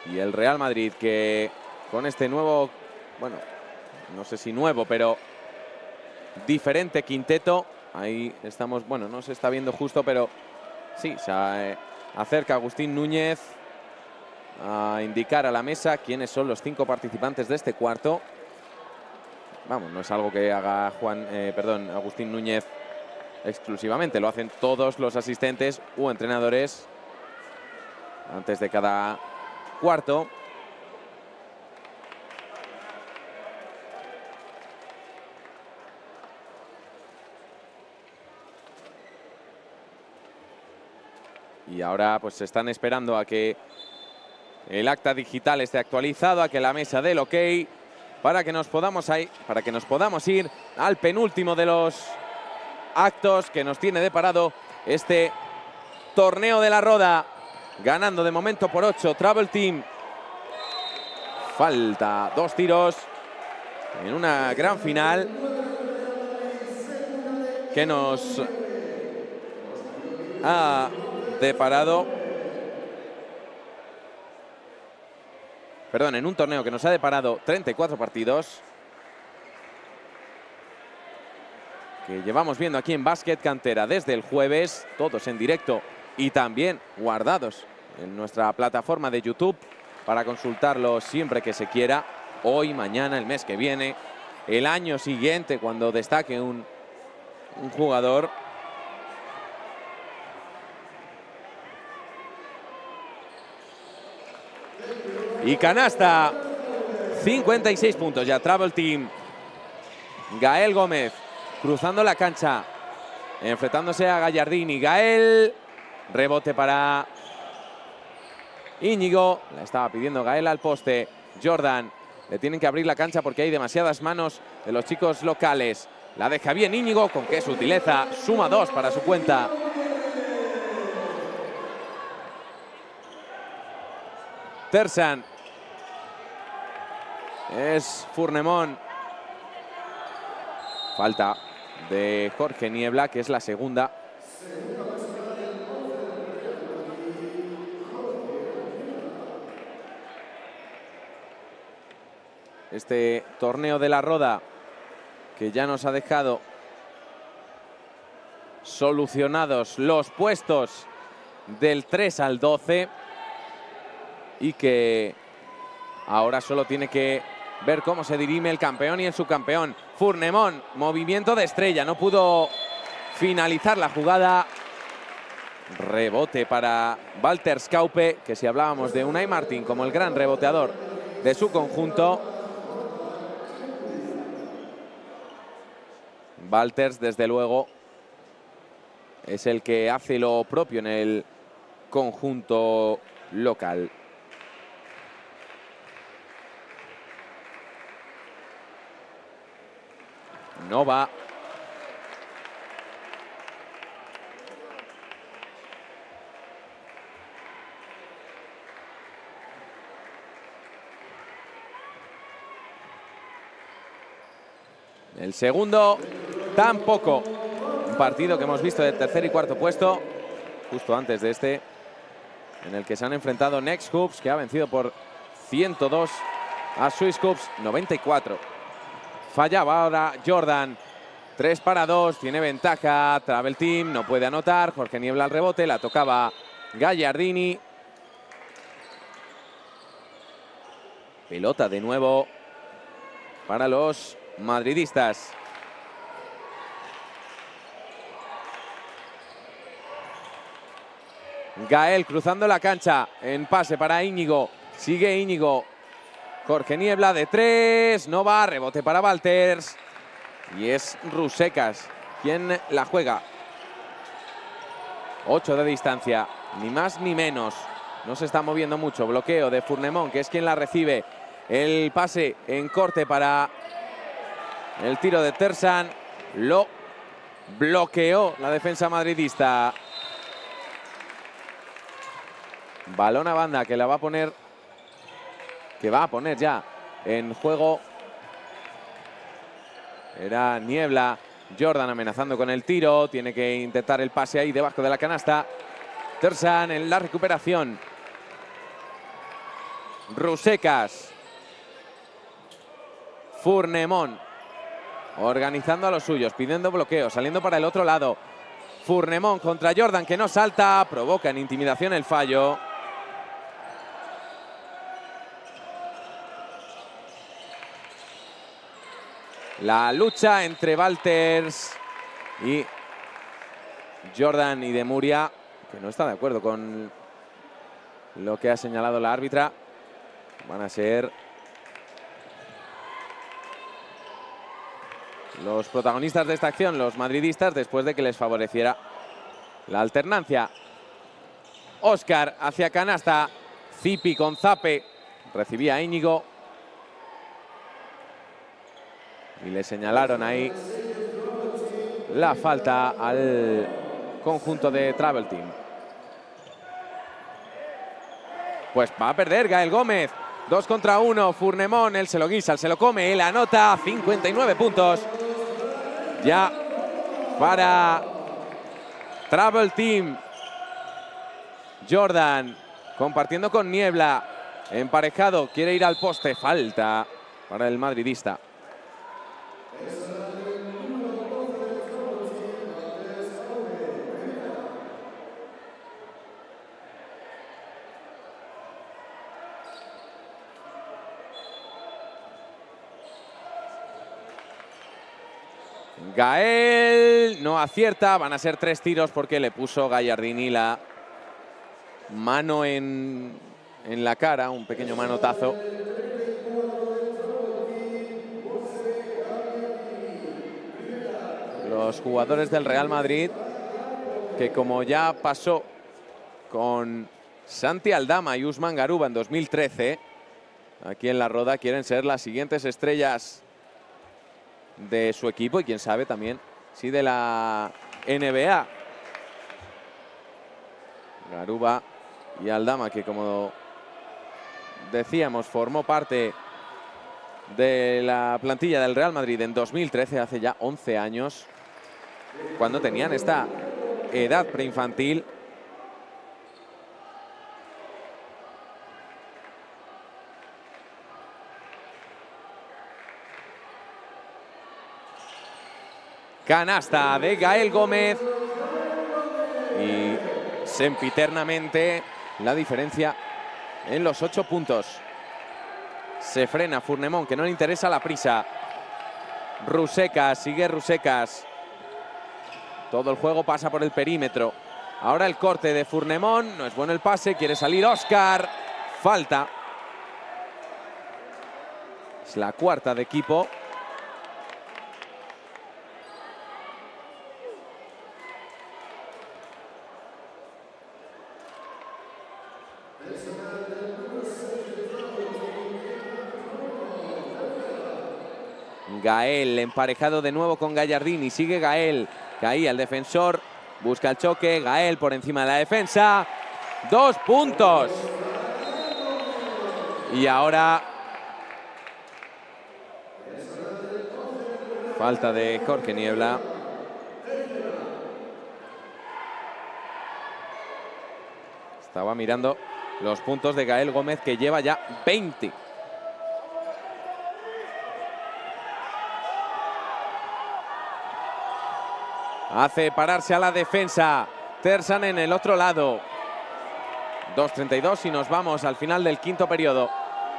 y el Real Madrid que con este nuevo, bueno, no sé si nuevo, pero diferente quinteto. Ahí estamos, bueno, no se está viendo justo, pero sí, se eh, acerca Agustín Núñez a indicar a la mesa quiénes son los cinco participantes de este cuarto. Vamos, no es algo que haga Juan, eh, perdón, Agustín Núñez exclusivamente, lo hacen todos los asistentes u entrenadores antes de cada cuarto. Y ahora pues se están esperando a que el acta digital esté actualizado, a que la mesa del OK para que nos podamos ahí, para que nos podamos ir al penúltimo de los actos que nos tiene deparado este torneo de la Roda ganando de momento por 8 Travel Team. Falta dos tiros en una gran final que nos ha deparado, perdón, en un torneo que nos ha deparado 34 partidos que llevamos viendo aquí en Básquet Cantera desde el jueves, todos en directo y también guardados en nuestra plataforma de YouTube para consultarlo siempre que se quiera, hoy, mañana, el mes que viene, el año siguiente cuando destaque un, un jugador. Y canasta, 56 puntos ya, Travel Team. Gael Gómez cruzando la cancha, enfrentándose a Gallardini. Gael Rebote para Íñigo. La estaba pidiendo Gael al poste. Jordan. Le tienen que abrir la cancha porque hay demasiadas manos de los chicos locales. La deja bien Íñigo con qué sutileza. Suma dos para su cuenta. Tersan. Es Furnemón. Falta de Jorge Niebla, que es la segunda este torneo de la Roda que ya nos ha dejado solucionados los puestos del 3 al 12 y que ahora solo tiene que ver cómo se dirime el campeón y el subcampeón. Furnemón, movimiento de estrella, no pudo finalizar la jugada. Rebote para Walter Scaupe, que si hablábamos de Unai Martín como el gran reboteador de su conjunto, Walters, desde luego, es el que hace lo propio en el conjunto local. no va. El segundo tampoco. Un partido que hemos visto de tercer y cuarto puesto, justo antes de este, en el que se han enfrentado Next Hoops, que ha vencido por 102 a Swiss Cups 94. Fallaba ahora Jordan. 3 para 2, tiene ventaja. Travel Team no puede anotar. Jorge Niebla al rebote, la tocaba Gallardini. Pelota de nuevo para los madridistas. Gael cruzando la cancha en pase para Íñigo. Sigue Íñigo. Jorge Niebla de tres. No va. Rebote para Walters. Y es Rusecas quien la juega. 8 de distancia. Ni más ni menos. No se está moviendo mucho. Bloqueo de Furnemont, que es quien la recibe. El pase en corte para el tiro de Tersan. Lo bloqueó la defensa madridista. Balón a banda que la va a poner, que va a poner ya en juego. Era Niebla. Jordan amenazando con el tiro. Tiene que intentar el pase ahí debajo de la canasta. Tersan en la recuperación. Rusecas. Furnemón. Organizando a los suyos, pidiendo bloqueo, saliendo para el otro lado. Furnemón contra Jordan que no salta. Provoca en intimidación el fallo. La lucha entre Walters y Jordan y de Muria, que no está de acuerdo con lo que ha señalado la árbitra. Van a ser los protagonistas de esta acción, los madridistas, después de que les favoreciera la alternancia. Oscar hacia canasta, Zipi con Zape, recibía Íñigo, y le señalaron ahí la falta al conjunto de Travel Team. Pues va a perder Gael Gómez. Dos contra uno, Furnemón, él se lo guisa, él se lo come, él anota 59 puntos. Ya para Travel Team. Jordan compartiendo con Niebla. Emparejado, quiere ir al poste, falta para el madridista. Gael no acierta, van a ser tres tiros porque le puso Gallardini la mano en, en la cara, un pequeño manotazo. Los jugadores del Real Madrid, que como ya pasó con Santi Aldama y Usman Garuba en 2013, aquí en la Roda quieren ser las siguientes estrellas de su equipo y quién sabe también si de la NBA. Garuba y Aldama, que como decíamos, formó parte de la plantilla del Real Madrid en 2013, hace ya 11 años, cuando tenían esta edad preinfantil Canasta de Gael Gómez. Y sempiternamente la diferencia en los ocho puntos. Se frena Furnemón, que no le interesa la prisa. Rusecas, sigue Rusecas. Todo el juego pasa por el perímetro. Ahora el corte de Furnemón. No es bueno el pase, quiere salir Oscar. Falta. Es la cuarta de equipo. Gael emparejado de nuevo con Gallardini. Sigue Gael. Caía el defensor. Busca el choque. Gael por encima de la defensa. Dos puntos. Y ahora Falta de Jorge Niebla. Estaba mirando los puntos de Gael Gómez que lleva ya 20. Hace pararse a la defensa. Tersan en el otro lado. 2.32 y nos vamos al final del quinto periodo.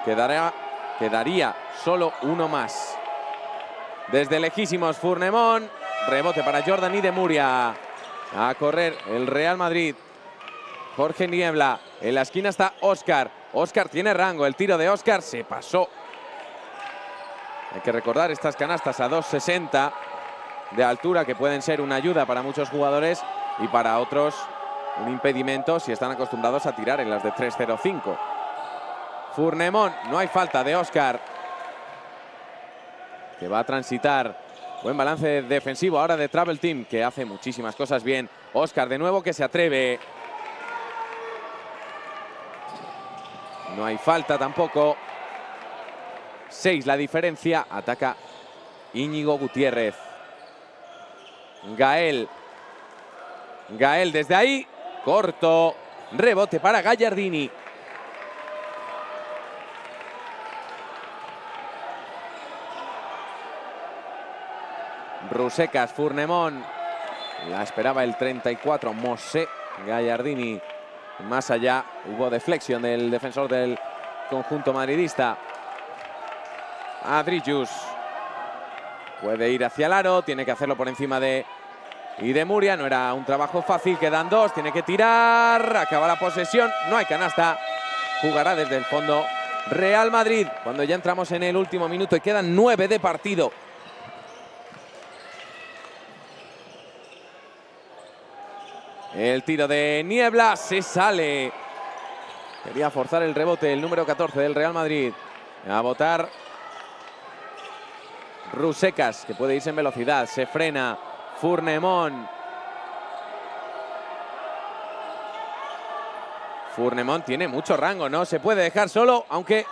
Quedará, quedaría solo uno más. Desde lejísimos Furnemón. Rebote para Jordan y de Muria. A correr el Real Madrid. Jorge Niebla. En la esquina está Oscar. Oscar tiene rango. El tiro de Oscar se pasó. Hay que recordar estas canastas a 2.60 de altura que pueden ser una ayuda para muchos jugadores y para otros un impedimento si están acostumbrados a tirar en las de 3.05. Furnemón, no hay falta de Oscar. Que va a transitar. Buen balance defensivo ahora de Travel Team, que hace muchísimas cosas bien. Oscar de nuevo que se atreve. No hay falta tampoco. 6 la diferencia. Ataca Íñigo Gutiérrez. Gael. Gael desde ahí. Corto. Rebote para Gallardini. Rusecas, Furnemón. La esperaba el 34, Mosé Gallardini. Más allá hubo deflexión del defensor del conjunto madridista. Adrius. Puede ir hacia el aro, tiene que hacerlo por encima de y de Muria. No era un trabajo fácil, quedan dos, tiene que tirar, acaba la posesión, no hay canasta. Jugará desde el fondo Real Madrid cuando ya entramos en el último minuto y quedan nueve de partido. El tiro de Niebla se sale. Quería forzar el rebote el número 14 del Real Madrid. A votar Rusecas, que puede irse en velocidad. Se frena. Furnemón. Furnemón tiene mucho rango, ¿no? Se puede dejar solo, aunque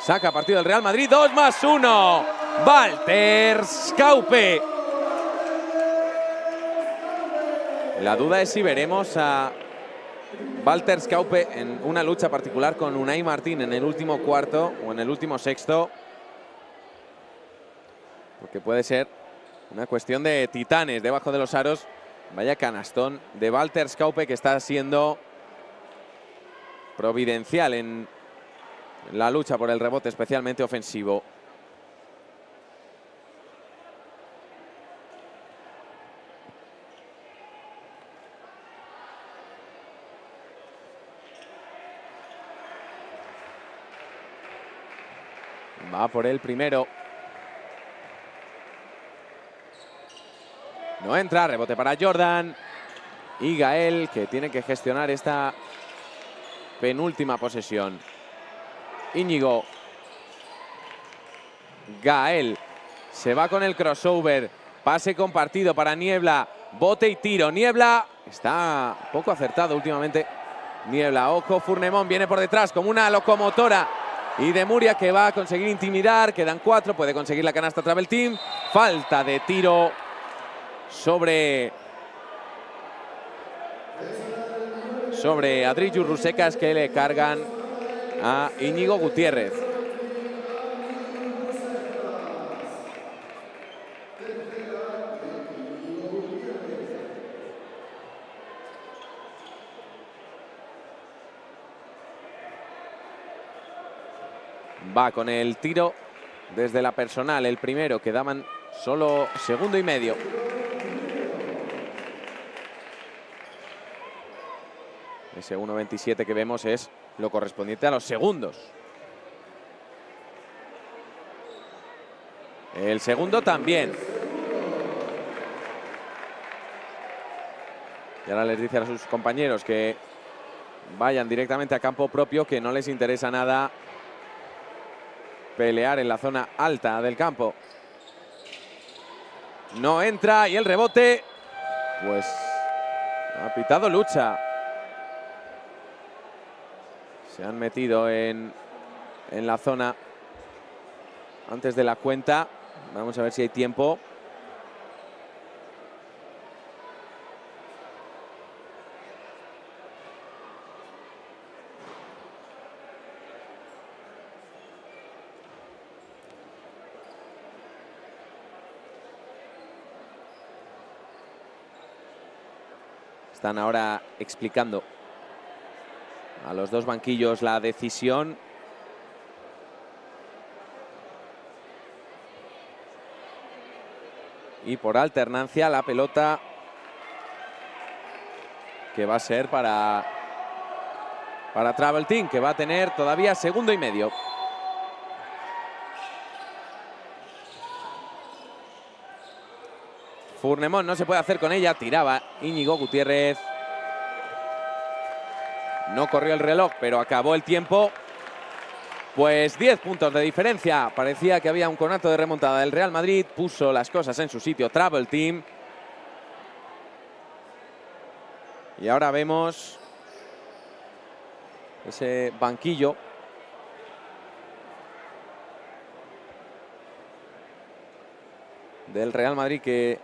saca partido el Real Madrid. 2 más 1. Walter Scaupe. La duda es si veremos a Walter Scaupe en una lucha particular con Unai Martín en el último cuarto o en el último sexto. Porque puede ser una cuestión de titanes debajo de los aros. Vaya canastón de Walter Scaupe que está siendo providencial en la lucha por el rebote, especialmente ofensivo. Va por el primero. No entra, rebote para Jordan. Y Gael, que tiene que gestionar esta penúltima posesión. Íñigo. Gael. Se va con el crossover. Pase compartido para Niebla. Bote y tiro. Niebla está poco acertado últimamente. Niebla, ojo, Furnemón viene por detrás como una locomotora. Y de Muria que va a conseguir intimidar. Quedan cuatro, puede conseguir la canasta Travel Team. Falta de tiro sobre sobre Adrius Rusecas que le cargan a Íñigo Gutiérrez. Va con el tiro desde la personal, el primero que daban solo segundo y medio. Ese 1.27 que vemos es lo correspondiente a los segundos. El segundo también. Y ahora les dice a sus compañeros que vayan directamente a campo propio, que no les interesa nada pelear en la zona alta del campo. No entra y el rebote, pues ha pitado lucha. Se han metido en, en la zona antes de la cuenta. Vamos a ver si hay tiempo. Están ahora explicando a los dos banquillos la decisión. Y por alternancia la pelota que va a ser para, para Travel Team, que va a tener todavía segundo y medio. Furnemont no se puede hacer con ella, tiraba Íñigo Gutiérrez. No corrió el reloj, pero acabó el tiempo. Pues 10 puntos de diferencia. Parecía que había un conato de remontada del Real Madrid. Puso las cosas en su sitio Travel Team. Y ahora vemos ese banquillo. Del Real Madrid que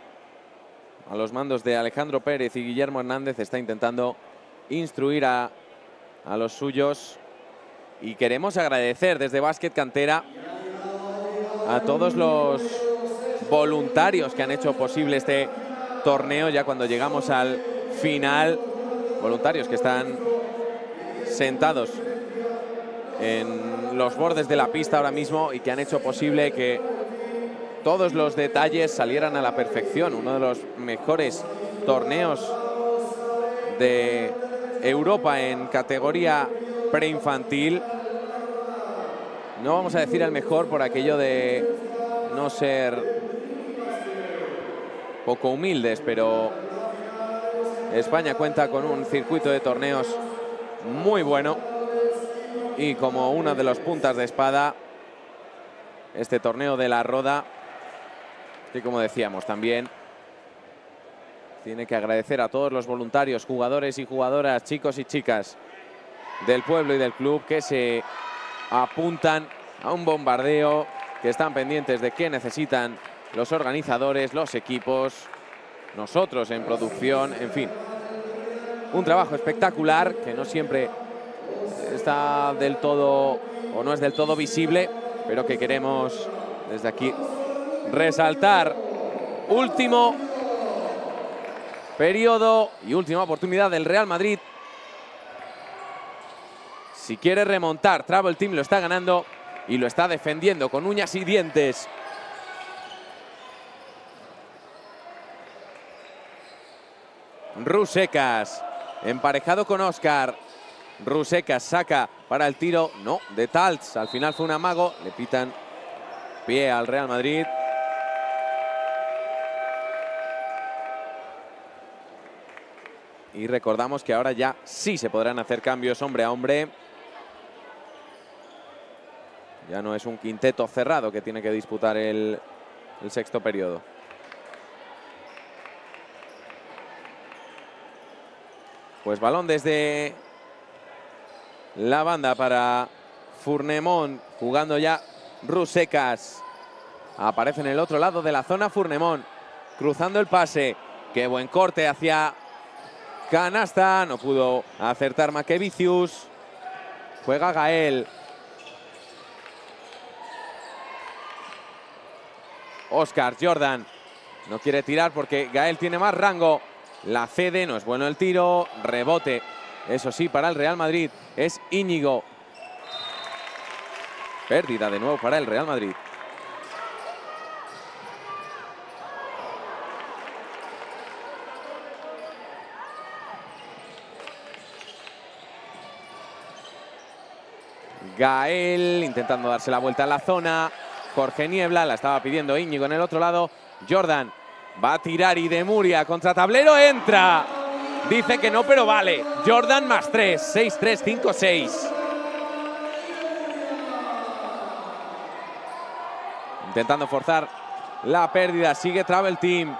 a los mandos de Alejandro Pérez y Guillermo Hernández está intentando instruir a, a los suyos. Y queremos agradecer desde Básquet Cantera a todos los voluntarios que han hecho posible este torneo ya cuando llegamos al final. Voluntarios que están sentados en los bordes de la pista ahora mismo y que han hecho posible que todos los detalles salieran a la perfección. Uno de los mejores torneos de Europa en categoría preinfantil. No vamos a decir el mejor por aquello de no ser poco humildes, pero España cuenta con un circuito de torneos muy bueno y como una de las puntas de espada este torneo de la Roda que como decíamos también tiene que agradecer a todos los voluntarios, jugadores y jugadoras, chicos y chicas del pueblo y del club que se apuntan a un bombardeo, que están pendientes de qué necesitan los organizadores, los equipos, nosotros en producción, en fin. Un trabajo espectacular que no siempre está del todo o no es del todo visible, pero que queremos desde aquí resaltar. Último periodo y última oportunidad del Real Madrid. Si quiere remontar, Travel Team lo está ganando y lo está defendiendo con uñas y dientes. Rusecas, emparejado con Oscar. Rusecas saca para el tiro, no, de Taltz. Al final fue un amago, le pitan pie al Real Madrid. Y recordamos que ahora ya sí se podrán hacer cambios hombre a hombre. Ya no es un quinteto cerrado que tiene que disputar el, sexto periodo. Pues balón desde la banda para Furnemont, jugando ya Rusecas. Aparece en el otro lado de la zona Furnemont, cruzando el pase. Qué buen corte hacia Canasta, no pudo acertar Makevicius. Juega Gael. Oscar Jordan no quiere tirar porque Gael tiene más rango. La cede, no es bueno el tiro. Rebote, eso sí, para el Real Madrid. Es Íñigo. Pérdida de nuevo para el Real Madrid. Gael intentando darse la vuelta a la zona. Jorge Niebla la estaba pidiendo Íñigo en el otro lado. Jordan va a tirar y de Muria contra tablero entra. Dice que no, pero vale. Jordan más 3, 6-3, 5-6. Intentando forzar la pérdida. Sigue Travel Team.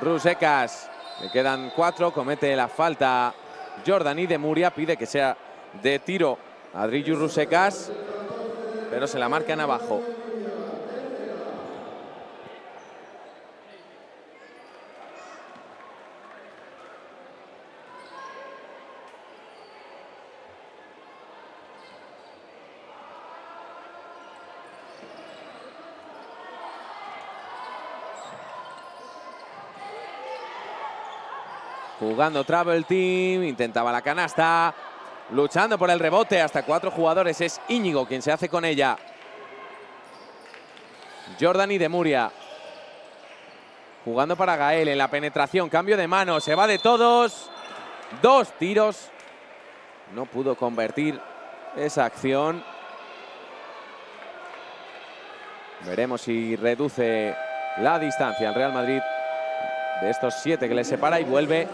Rusecas. Le quedan cuatro. Comete la falta Jordan y de Muria. Pide que sea de tiro Adrillo Rusecas, pero se la marcan abajo. Jugando Travel Team, intentaba la canasta, luchando por el rebote hasta cuatro jugadores. Es Íñigo quien se hace con ella. Jordan y de Muria. Jugando para Gael en la penetración, cambio de mano, se va de todos. Dos tiros. No pudo convertir esa acción. Veremos si reduce la distancia al Real Madrid de estos siete que le separa y vuelve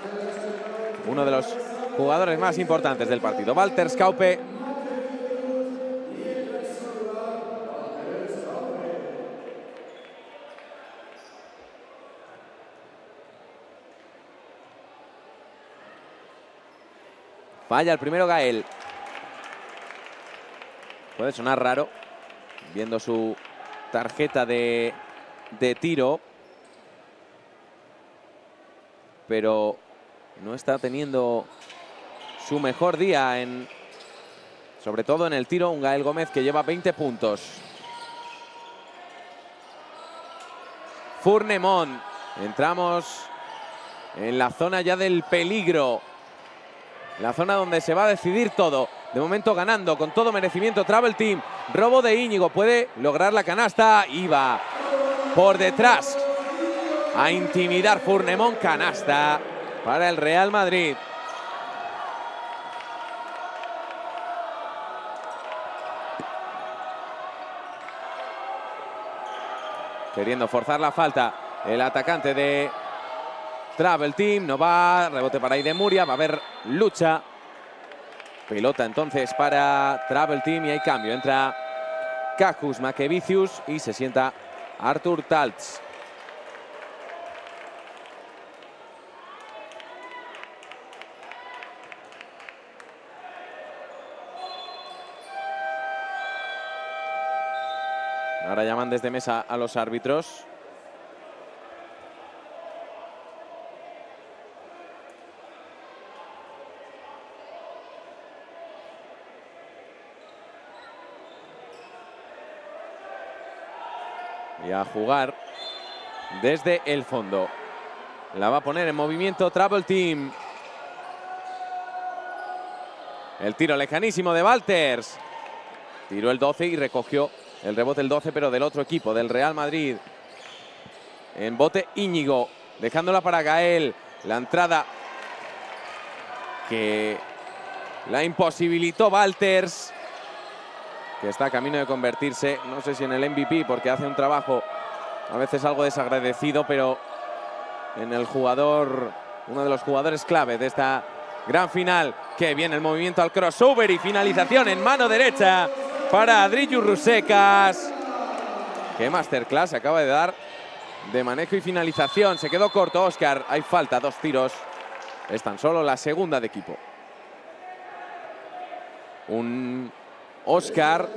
uno de los jugadores más importantes del partido, Walter Scaupe. Falla el primero Gael. Puede sonar raro, viendo su tarjeta de, de tiro pero no está teniendo su mejor día, en, sobre todo en el tiro. Un Gael Gómez que lleva 20 puntos. Furnemont. Entramos en la zona ya del peligro. La zona donde se va a decidir todo. De momento ganando con todo merecimiento Travel Team. Robo de Íñigo. Puede lograr la canasta. Iba por detrás a intimidar Furnemont. Canasta para el Real Madrid. Queriendo forzar la falta el atacante de Travel Team. No va, rebote para Muria. Va a haber lucha. Pelota entonces para Travel Team y hay cambio. Entra Cajus Makevicius y se sienta Artur Taltz. Ahora llaman desde mesa a los árbitros. Y a jugar desde el fondo. La va a poner en movimiento Travel Team. El tiro lejanísimo de Walters. Tiró el 12 y recogió el rebote el 12, pero del otro equipo, del Real Madrid. En bote Íñigo, dejándola para Gael. La entrada que la imposibilitó Walters, que está a camino de convertirse, no sé si en el MVP, porque hace un trabajo a veces algo desagradecido, pero en el jugador, uno de los jugadores clave de esta gran final, que viene el movimiento al crossover y finalización en mano derecha para Adrillo Rusecas. Qué masterclass acaba de dar de manejo y finalización. Se quedó corto Oscar. Hay falta, dos tiros. Es tan solo la segunda de equipo. Un Oscar.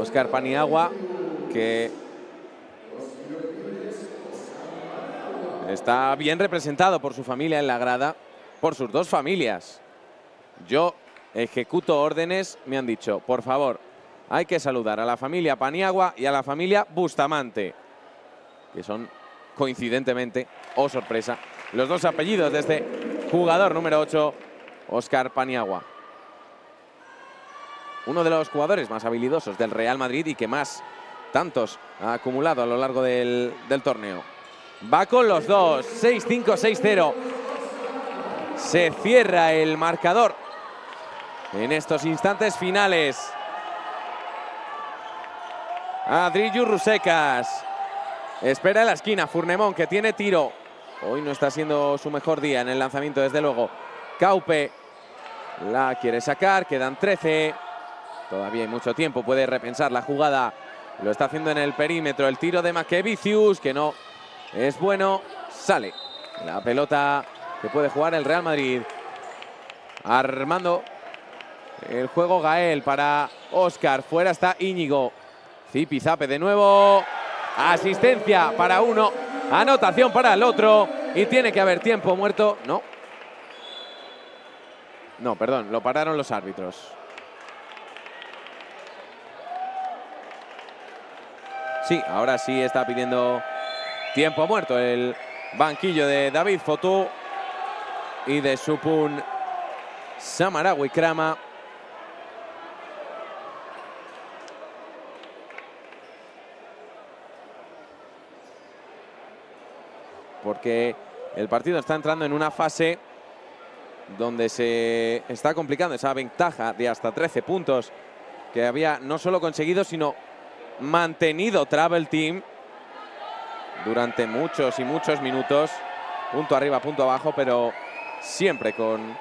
Oscar Paniagua que está bien representado por su familia en la grada, por sus dos familias. Yo ejecuto órdenes, me han dicho, por favor, hay que saludar a la familia Paniagua y a la familia Bustamante, que son coincidentemente, o oh sorpresa, los dos apellidos de este jugador número 8, Oscar Paniagua. Uno de los jugadores más habilidosos del Real Madrid y que más tantos ha acumulado a lo largo del, del torneo. Va con los dos, 6-5, 6-0. Se cierra el marcador en estos instantes finales. Adrillo Rusecas. Espera en la esquina. Furnemón que tiene tiro. Hoy no está siendo su mejor día en el lanzamiento, desde luego. Caupe la quiere sacar. Quedan 13. Todavía hay mucho tiempo. Puede repensar la jugada. Lo está haciendo en el perímetro. El tiro de Makevicius, que no es bueno. Sale la pelota que puede jugar el Real Madrid. Armando el juego Gael para Oscar. Fuera está Íñigo. Zipizape de nuevo. Asistencia para uno. Anotación para el otro. Y tiene que haber tiempo muerto. No. No, perdón. Lo pararon los árbitros. Sí, ahora sí está pidiendo tiempo muerto el banquillo de David Fotú y de Supun Samarawi Krama. Porque el partido está entrando en una fase donde se está complicando esa ventaja de hasta 13 puntos que había no solo conseguido, sino mantenido Travel Team durante muchos y muchos minutos. Punto arriba, punto abajo, pero siempre con,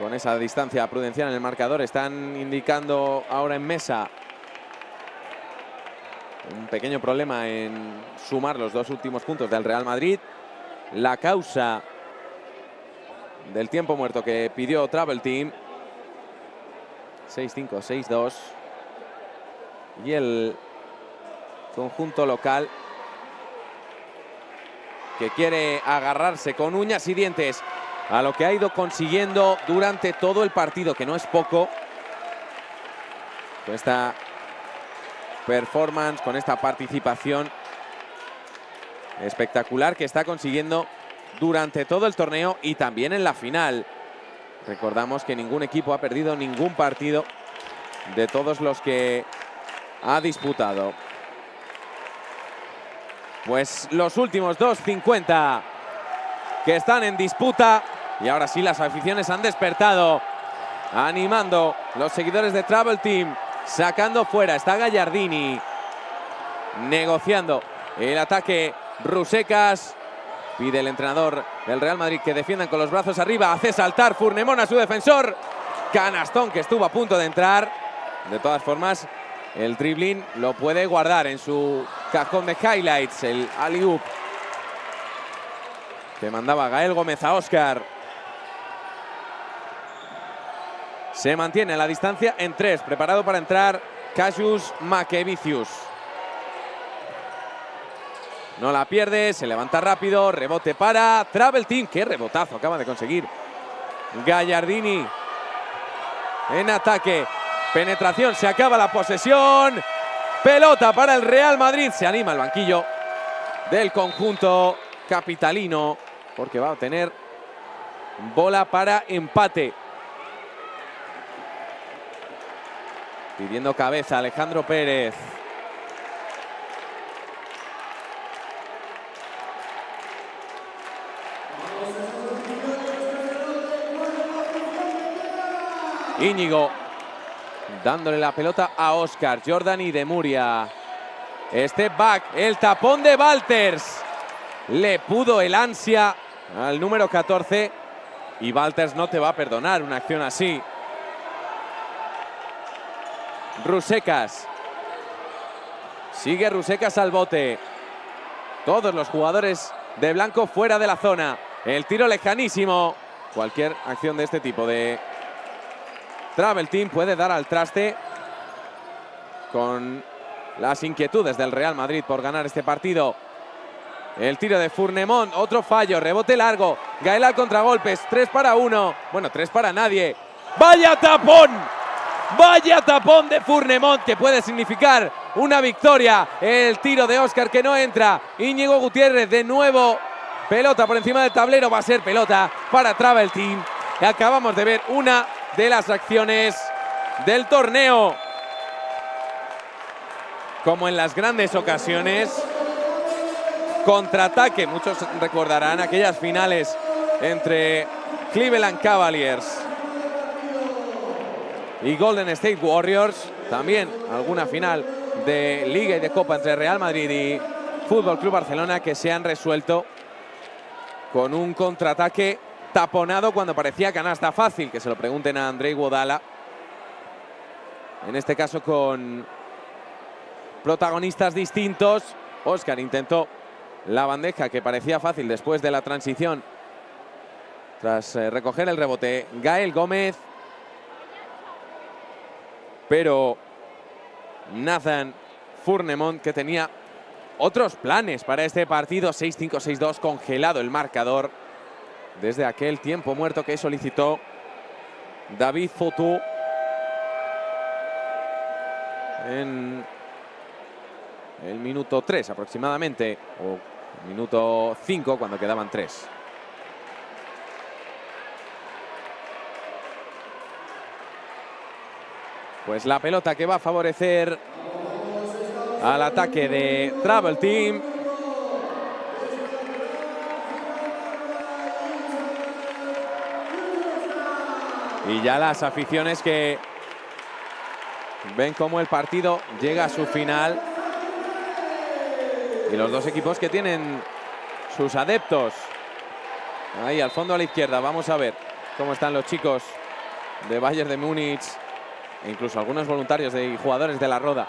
con esa distancia prudencial en el marcador. Están indicando ahora en mesa un pequeño problema en sumar los dos últimos puntos del Real Madrid. La causa del tiempo muerto que pidió Travel Team. 6-5, 6-2. Y el conjunto local que quiere agarrarse con uñas y dientes a lo que ha ido consiguiendo durante todo el partido, que no es poco. Con performance, con esta participación espectacular que está consiguiendo durante todo el torneo y también en la final. Recordamos que ningún equipo ha perdido ningún partido de todos los que ha disputado. Pues los últimos 2.50 que están en disputa y ahora sí las aficiones han despertado animando los seguidores de Travel Team sacando fuera. Está Gallardini negociando el ataque. Rusecas pide el entrenador del Real Madrid que defiendan con los brazos arriba. Hace saltar Furnemón a su defensor. Canastón que estuvo a punto de entrar. De todas formas el dribbling lo puede guardar en su cajón de highlights, el alley que mandaba Gael Gómez a Oscar. Se mantiene la distancia en tres, preparado para entrar Cassius Makevicius. No la pierde, se levanta rápido, rebote para Travel Team. Qué rebotazo acaba de conseguir Gallardini en ataque. Penetración, se acaba la posesión. Pelota para el Real Madrid. Se anima el banquillo del conjunto capitalino porque va a tener bola para empate. Pidiendo cabeza Alejandro Pérez. Íñigo dándole la pelota a Oscar, Jordan y de Muria. Step back, el tapón de Walters. Le pudo el ansia al número 14 y Walters no te va a perdonar una acción así. Rusecas. Sigue Rusecas al bote. Todos los jugadores de blanco fuera de la zona. El tiro lejanísimo. Cualquier acción de este tipo de Travel Team puede dar al traste con las inquietudes del Real Madrid por ganar este partido. El tiro de Furnemont, otro fallo, rebote largo. Gael al contragolpes, 3 para 1. Bueno, 3 para nadie. ¡Vaya tapón! ¡Vaya tapón de Furnemont que puede significar una victoria! El tiro de Oscar que no entra. Íñigo Gutiérrez de nuevo. Pelota por encima del tablero, va a ser pelota para Travel Team. Acabamos de ver una de las acciones del torneo. Como en las grandes ocasiones, contraataque. Muchos recordarán aquellas finales entre Cleveland Cavaliers y Golden State Warriors. También alguna final de Liga y de Copa entre Real Madrid y Fútbol Club Barcelona que se han resuelto con un contraataque taponado cuando parecía canasta fácil, que se lo pregunten a Andrei Guadala. En este caso con protagonistas distintos. Oscar intentó la bandeja que parecía fácil después de la transición. Tras eh, recoger el rebote, Gael Gómez. Pero Nathan Furnemont, que tenía otros planes para este partido, 6-5, 6-2, congelado el marcador desde aquel tiempo muerto que solicitó David Fotou en el minuto 3 aproximadamente, o minuto 5 cuando quedaban 3. Pues la pelota que va a favorecer al ataque de Travel Team. Y ya las aficiones que ven cómo el partido llega a su final. Y los dos equipos que tienen sus adeptos. Ahí al fondo a la izquierda. Vamos a ver cómo están los chicos de Bayern de Múnich. Incluso algunos voluntarios y jugadores de la Roda.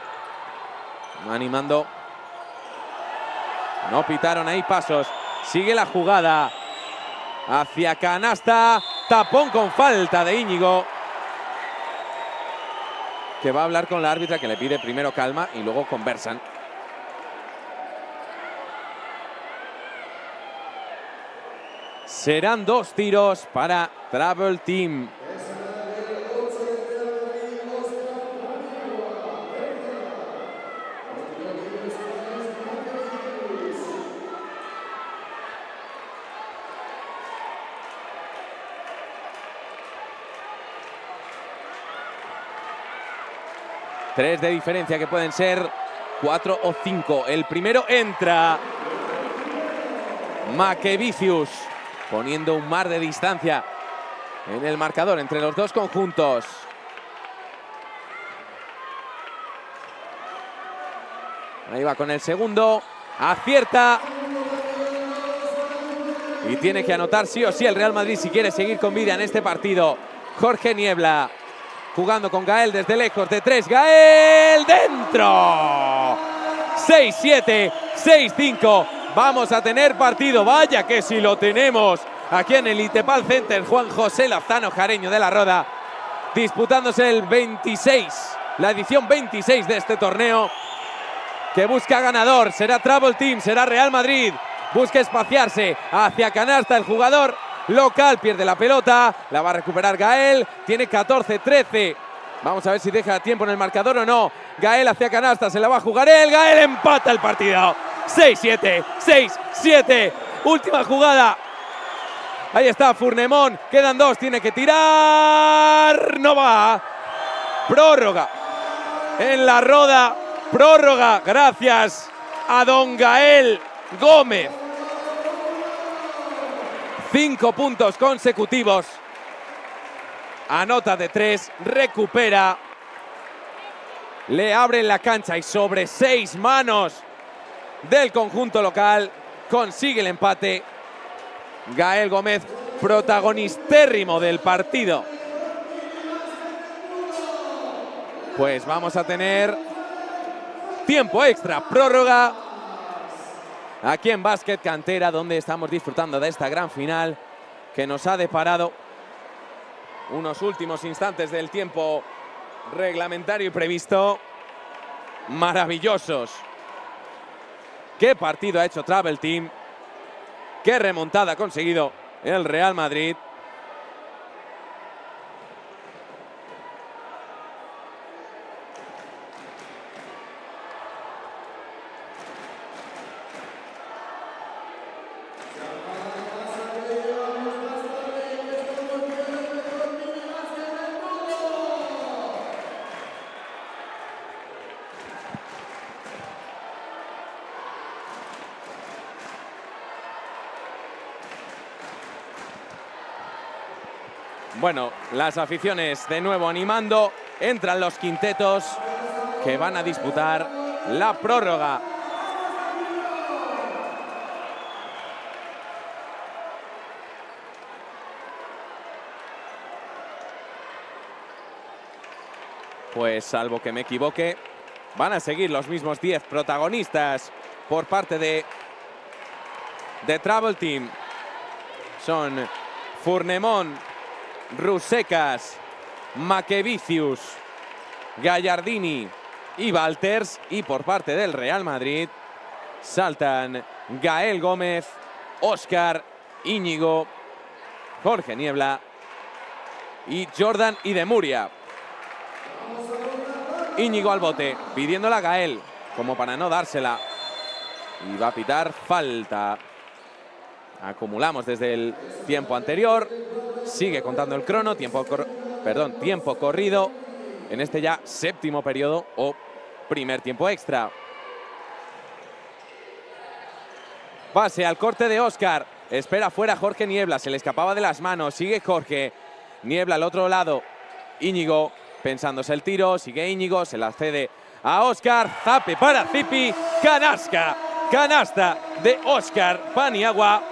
Animando. No pitaron ahí pasos. Sigue la jugada. Hacia canasta. Tapón con falta de Íñigo. Que va a hablar con la árbitra que le pide primero calma y luego conversan. Serán dos tiros para Travel Team. Tres de diferencia que pueden ser cuatro o cinco. El primero entra. Maquevicius poniendo un mar de distancia en el marcador entre los dos conjuntos. Ahí va con el segundo. Acierta. Y tiene que anotar sí o sí el Real Madrid si quiere seguir con vida en este partido. Jorge Niebla jugando con Gael desde lejos de tres. Gael dentro. 6-7, 6-5. Vamos a tener partido. Vaya que si lo tenemos aquí en el Itepal Center. Juan José Lozano Jareño de la Roda disputándose el 26, la edición 26 de este torneo que busca ganador. Será Travel Team, será Real Madrid. Busca espaciarse hacia canasta el jugador local, pierde la pelota, la va a recuperar Gael, tiene 14-13. Vamos a ver si deja tiempo en el marcador o no. Gael hacia canasta, se la va a jugar él, Gael empata el partido. 6-7, 6-7, última jugada. Ahí está Furnemón, quedan dos, tiene que tirar, no va. Prórroga en la roda, prórroga, gracias a don Gael Gómez cinco puntos consecutivos. Anota de tres, recupera. Le abren la cancha y sobre seis manos del conjunto local consigue el empate. Gael Gómez, protagonistérrimo del partido. Pues vamos a tener tiempo extra, prórroga aquí en Básquet Cantera, donde estamos disfrutando de esta gran final que nos ha deparado unos últimos instantes del tiempo reglamentario y previsto maravillosos. Qué partido ha hecho Travel Team. Qué remontada ha conseguido el Real Madrid. Las aficiones de nuevo animando. Entran los quintetos que van a disputar la prórroga. Pues salvo que me equivoque, van a seguir los mismos 10 protagonistas por parte de de Travel Team son Furnemont, Rusecas, Makevicius, Gallardini y Walters. Y por parte del Real Madrid saltan Gael Gómez, Oscar, Íñigo, Jorge Niebla y Jordan y de Muria. Íñigo al bote, pidiéndola a Gael, como para no dársela. Y va a pitar falta. Acumulamos desde el tiempo anterior. Sigue contando el crono, tiempo, perdón, tiempo corrido en este ya séptimo periodo o primer tiempo extra. Pase al corte de Oscar. Espera fuera Jorge Niebla. Se le escapaba de las manos. Sigue Jorge. Niebla al otro lado. Íñigo pensándose el tiro. Sigue Íñigo. Se la cede a Oscar. Zape para Zipi. Canasca. Canasta de Oscar Paniagua.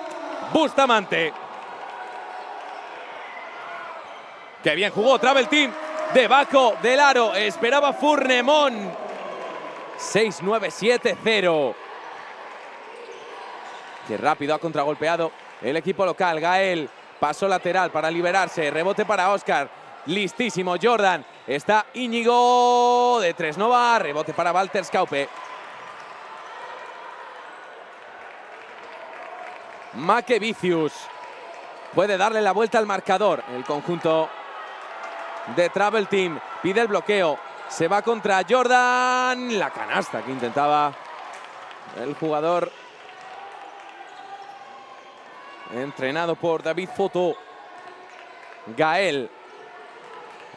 Bustamante. Qué bien jugó Travel Team. Debajo del aro. Esperaba Furnemón. 6-9-7-0. Qué rápido ha contragolpeado el equipo local. Gael, paso lateral para liberarse. Rebote para Oscar. Listísimo Jordan. Está Íñigo de tres no. Rebote para Walter Scaupe. Makevicius puede darle la vuelta al marcador. El conjunto de Travel Team pide el bloqueo. Se va contra Jordan. La canasta que intentaba el jugador entrenado por David Foto. Gael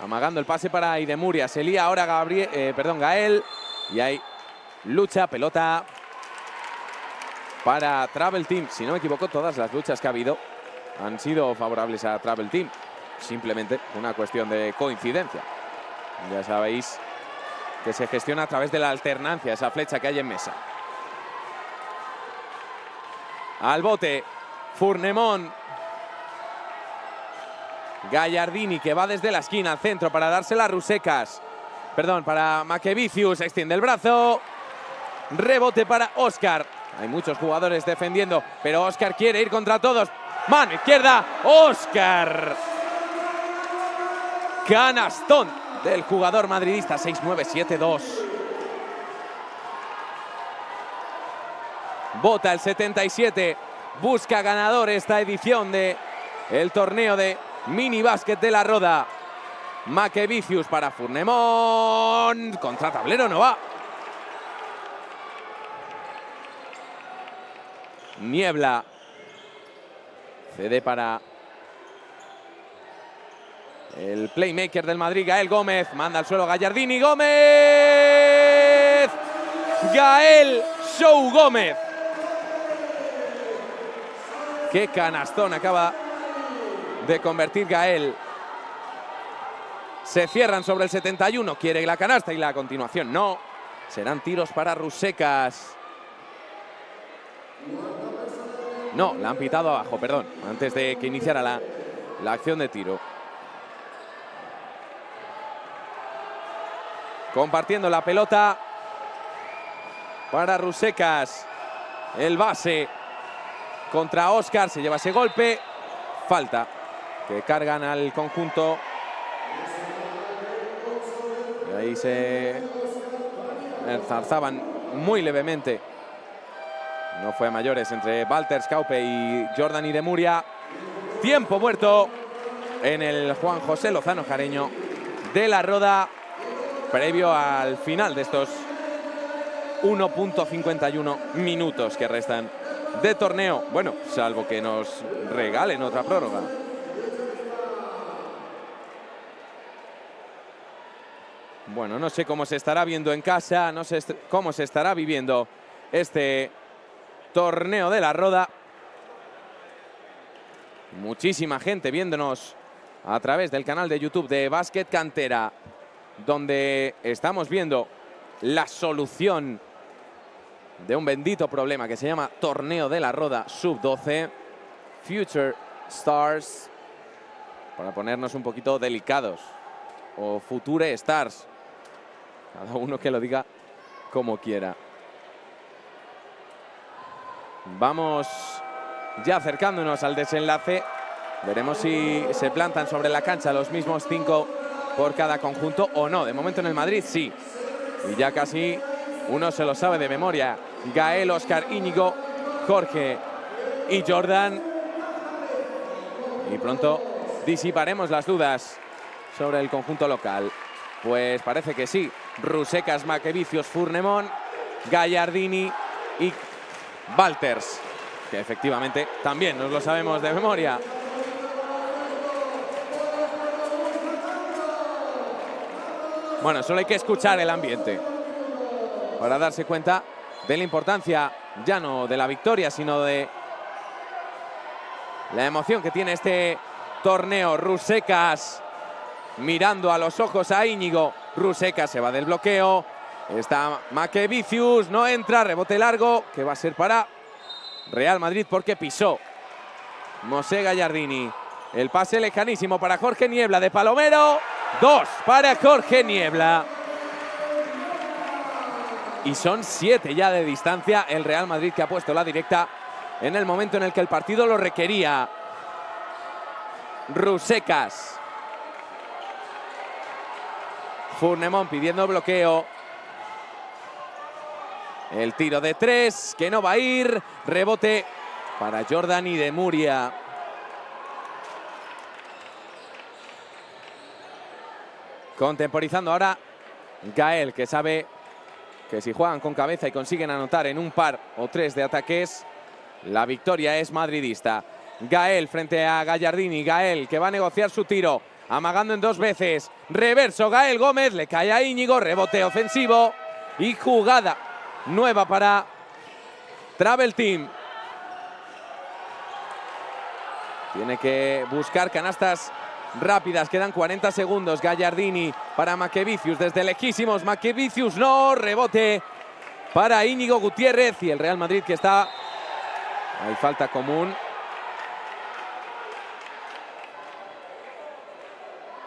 amagando el pase para Idemuria. Se lía ahora Gabriel, eh, perdón, Gael. Y hay lucha, pelota para Travel Team. Si no me equivoco, todas las luchas que ha habido han sido favorables a Travel Team. Simplemente una cuestión de coincidencia. Ya sabéis que se gestiona a través de la alternancia, esa flecha que hay en mesa. Al bote, Furnemón. Gallardini que va desde la esquina al centro para dársela a Rusecas. Perdón, para Makevicius. Extiende el brazo. Rebote para Oscar. Hay muchos jugadores defendiendo, pero Oscar quiere ir contra todos. Mano izquierda, Oscar. Canastón del jugador madridista 6-9-7-2. Bota el 77 busca ganador esta edición de el torneo de mini básquet de la Roda. Makevicius para Furnemón. Contra tablero no va. Niebla. Cede para el playmaker del Madrid, Gael Gómez. Manda al suelo Gallardini. Gómez. Gael Show Gómez. Qué canastón acaba de convertir Gael. Se cierran sobre el 71. Quiere la canasta y la continuación no. Serán tiros para Rusecas. No, la han pitado abajo, perdón. Antes de que iniciara la, la acción de tiro. Compartiendo la pelota para Rusecas. El base contra Oscar, se lleva ese golpe, falta, que cargan al conjunto. Y ahí se enzarzaban muy levemente. No fue a mayores entre Walter Scaupe y Jordan y Muria. Tiempo muerto en el Juan José Lozano Jareño de la Roda, previo al final de estos 1.51 minutos que restan de torneo. Bueno, salvo que nos regalen otra prórroga. Bueno, no sé cómo se estará viendo en casa, no sé cómo se estará viviendo este torneo de la Roda. Muchísima gente viéndonos a través del canal de YouTube de Básquet Cantera, donde estamos viendo la solución de un bendito problema que se llama Torneo de la Roda Sub-12, Future Stars, para ponernos un poquito delicados, o Future Stars, cada uno que lo diga como quiera. Vamos ya acercándonos al desenlace. Veremos si se plantan sobre la cancha los mismos cinco por cada conjunto o no. De momento en el Madrid sí. Y ya casi uno se lo sabe de memoria. Gael, Oscar, Íñigo, Jorge y Jordan. Y pronto disiparemos las dudas sobre el conjunto local. Pues parece que sí. Rusecas, Maquevicios, Furnemón, Gallardini y Walters, que efectivamente también nos lo sabemos de memoria. Bueno, solo hay que escuchar el ambiente para darse cuenta de la importancia ya no de la victoria, sino de la emoción que tiene este torneo. Rusecas mirando a los ojos a Íñigo. Rusecas se va del bloqueo. Está Maquevicius, no entra, rebote largo, que va a ser para Real Madrid porque pisó Mosé Gallardini. El pase lejanísimo para Jorge Niebla de Palomero. Dos para Jorge Niebla. Y son siete ya de distancia el Real Madrid que ha puesto la directa en el momento en el que el partido lo requería. Rusecas. Furnemón pidiendo bloqueo. El tiro de tres, que no va a ir. Rebote para Jordan y de Muria. Contemporizando ahora Gael, que sabe que si juegan con cabeza y consiguen anotar en un par o tres de ataques, la victoria es madridista. Gael frente a Gallardini. Gael que va a negociar su tiro. Amagando en dos veces. Reverso Gael Gómez. Le cae a Íñigo. Rebote ofensivo. Y jugada nueva para Travel Team. Tiene que buscar canastas rápidas. Quedan 40 segundos. Gallardini para Maquevicius desde lejísimos. Maquevicius no. Rebote para Íñigo Gutiérrez y el Real Madrid que está... Hay falta común.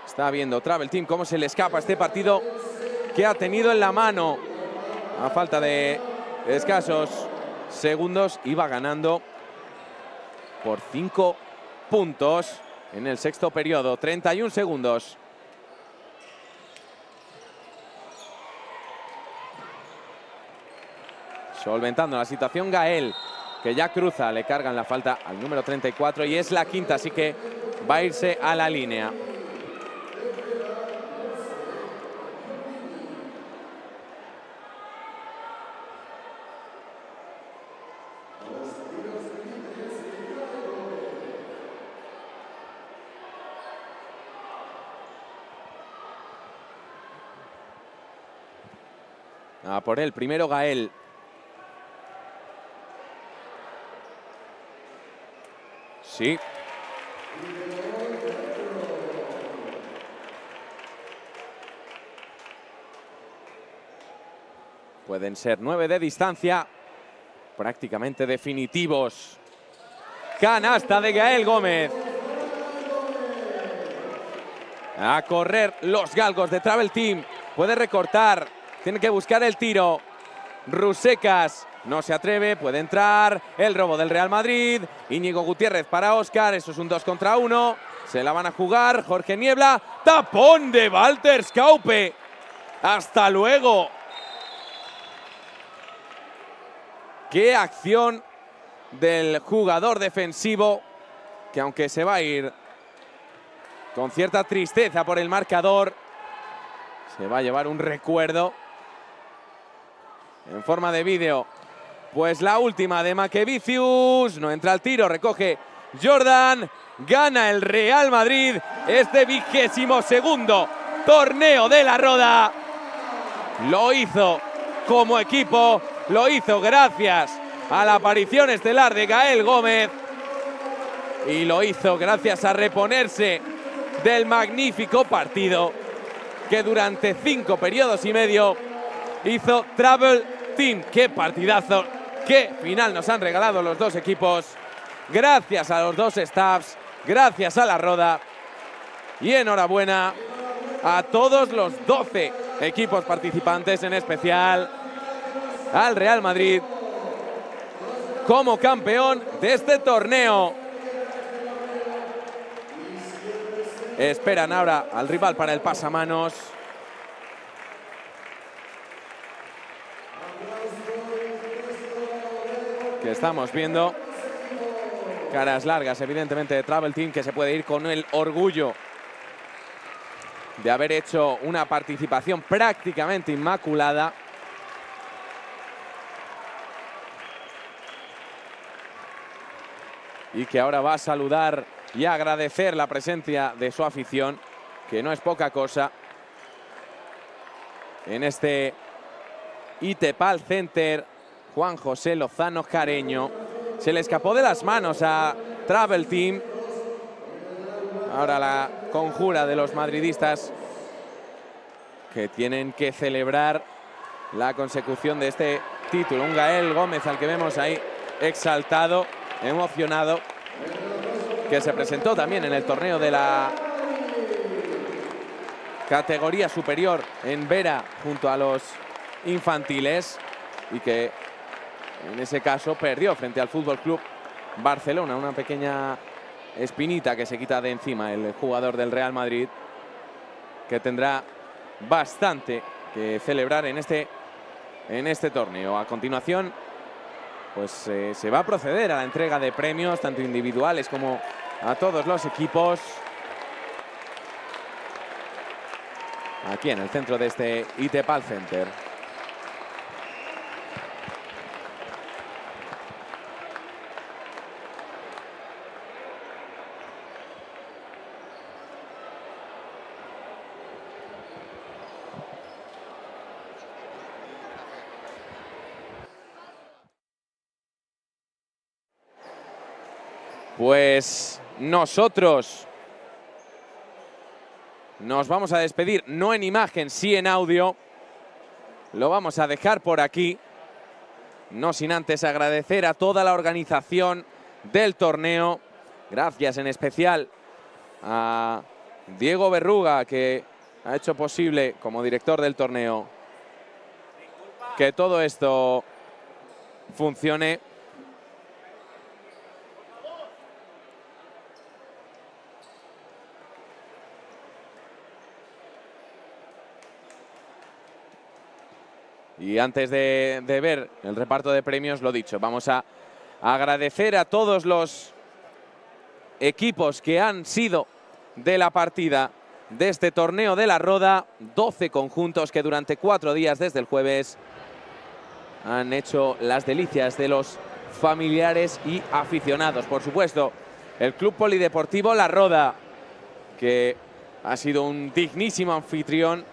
Está viendo Travel Team cómo se le escapa este partido que ha tenido en la mano. A falta de escasos segundos iba ganando por 5 puntos en el sexto periodo. 31 segundos. Solventando la situación Gael, que ya cruza, le cargan la falta al número 34 y es la quinta, así que va a irse a la línea. Por él, primero Gael. Sí. Pueden ser nueve de distancia, prácticamente definitivos. Canasta de Gael Gómez. A correr los galgos de Travel Team. Puede recortar. Tiene que buscar el tiro. Rusecas no se atreve, puede entrar. El robo del Real Madrid. Íñigo Gutiérrez para Oscar. Eso es un 2 contra 1. Se la van a jugar. Jorge Niebla. Tapón de Walter Scaupe. Hasta luego. Qué acción del jugador defensivo que aunque se va a ir con cierta tristeza por el marcador, se va a llevar un recuerdo en forma de vídeo. Pues la última de Maquevicius, no entra al tiro, recoge Jordan, gana el Real Madrid este vigésimo segundo torneo de la Roda. Lo hizo como equipo, lo hizo gracias a la aparición estelar de Gael Gómez y lo hizo gracias a reponerse del magnífico partido que durante cinco periodos y medio hizo Travel Team. ¡Qué partidazo! ¡Qué final nos han regalado los dos equipos! Gracias a los dos staffs, gracias a la Roda y enhorabuena a todos los 12 equipos participantes, en especial al Real Madrid, como campeón de este torneo. Esperan ahora al rival para el pasamanos. Que estamos viendo. Caras largas, evidentemente, de Travel Team, que se puede ir con el orgullo de haber hecho una participación prácticamente inmaculada. Y que ahora va a saludar y agradecer la presencia de su afición, que no es poca cosa, en este Itepal Center, Juan José Lozano Careño. Se le escapó de las manos a Travel Team. Ahora la conjura de los madridistas que tienen que celebrar la consecución de este título. Un Gael Gómez al que vemos ahí exaltado, emocionado, que se presentó también en el torneo de la categoría superior en Vera junto a los infantiles y que en ese caso perdió frente al Fútbol Club Barcelona, una pequeña espinita que se quita de encima el jugador del Real Madrid, que tendrá bastante que celebrar en este, en este torneo. A continuación, pues eh, se va a proceder a la entrega de premios, tanto individuales como a todos los equipos. Aquí en el centro de este ITEPAL Center. Pues nosotros nos vamos a despedir, no en imagen, sí en audio. Lo vamos a dejar por aquí. No sin antes agradecer a toda la organización del torneo. Gracias en especial a Diego Berruga, que ha hecho posible, como director del torneo, que todo esto funcione Y antes de, ver el reparto de premios, lo dicho, vamos a agradecer a todos los equipos que han sido de la partida de este torneo de la Roda, 12 conjuntos que durante cuatro días desde el jueves han hecho las delicias de los familiares y aficionados. Por supuesto, el Club Polideportivo La Roda, que ha sido un dignísimo anfitrión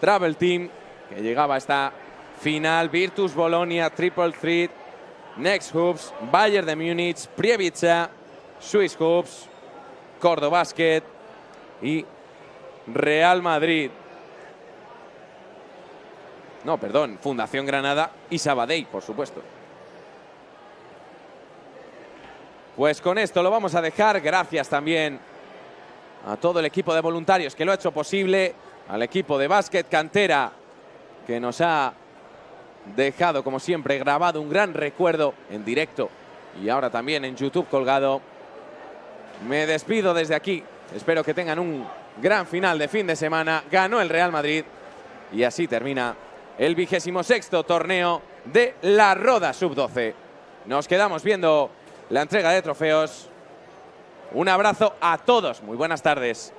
Travel Team, que llegaba a esta final. Virtus Bolonia, Triple Threat, Next Hoops, Bayern de Múnich, Prievica, Swiss Hoops, Cordo Basket y Real Madrid. No, perdón, Fundación Granada y Sabadell, por supuesto. Pues con esto lo vamos a dejar. Gracias también a todo el equipo de voluntarios que lo ha hecho posible al equipo de básquet cantera que nos ha dejado, como siempre, grabado un gran recuerdo en directo y ahora también en YouTube colgado. Me despido desde aquí. Espero que tengan un gran final de fin de semana. Ganó el Real Madrid y así termina el vigésimo sexto torneo de la Roda Sub-12. Nos quedamos viendo la entrega de trofeos. Un abrazo a todos. Muy buenas tardes.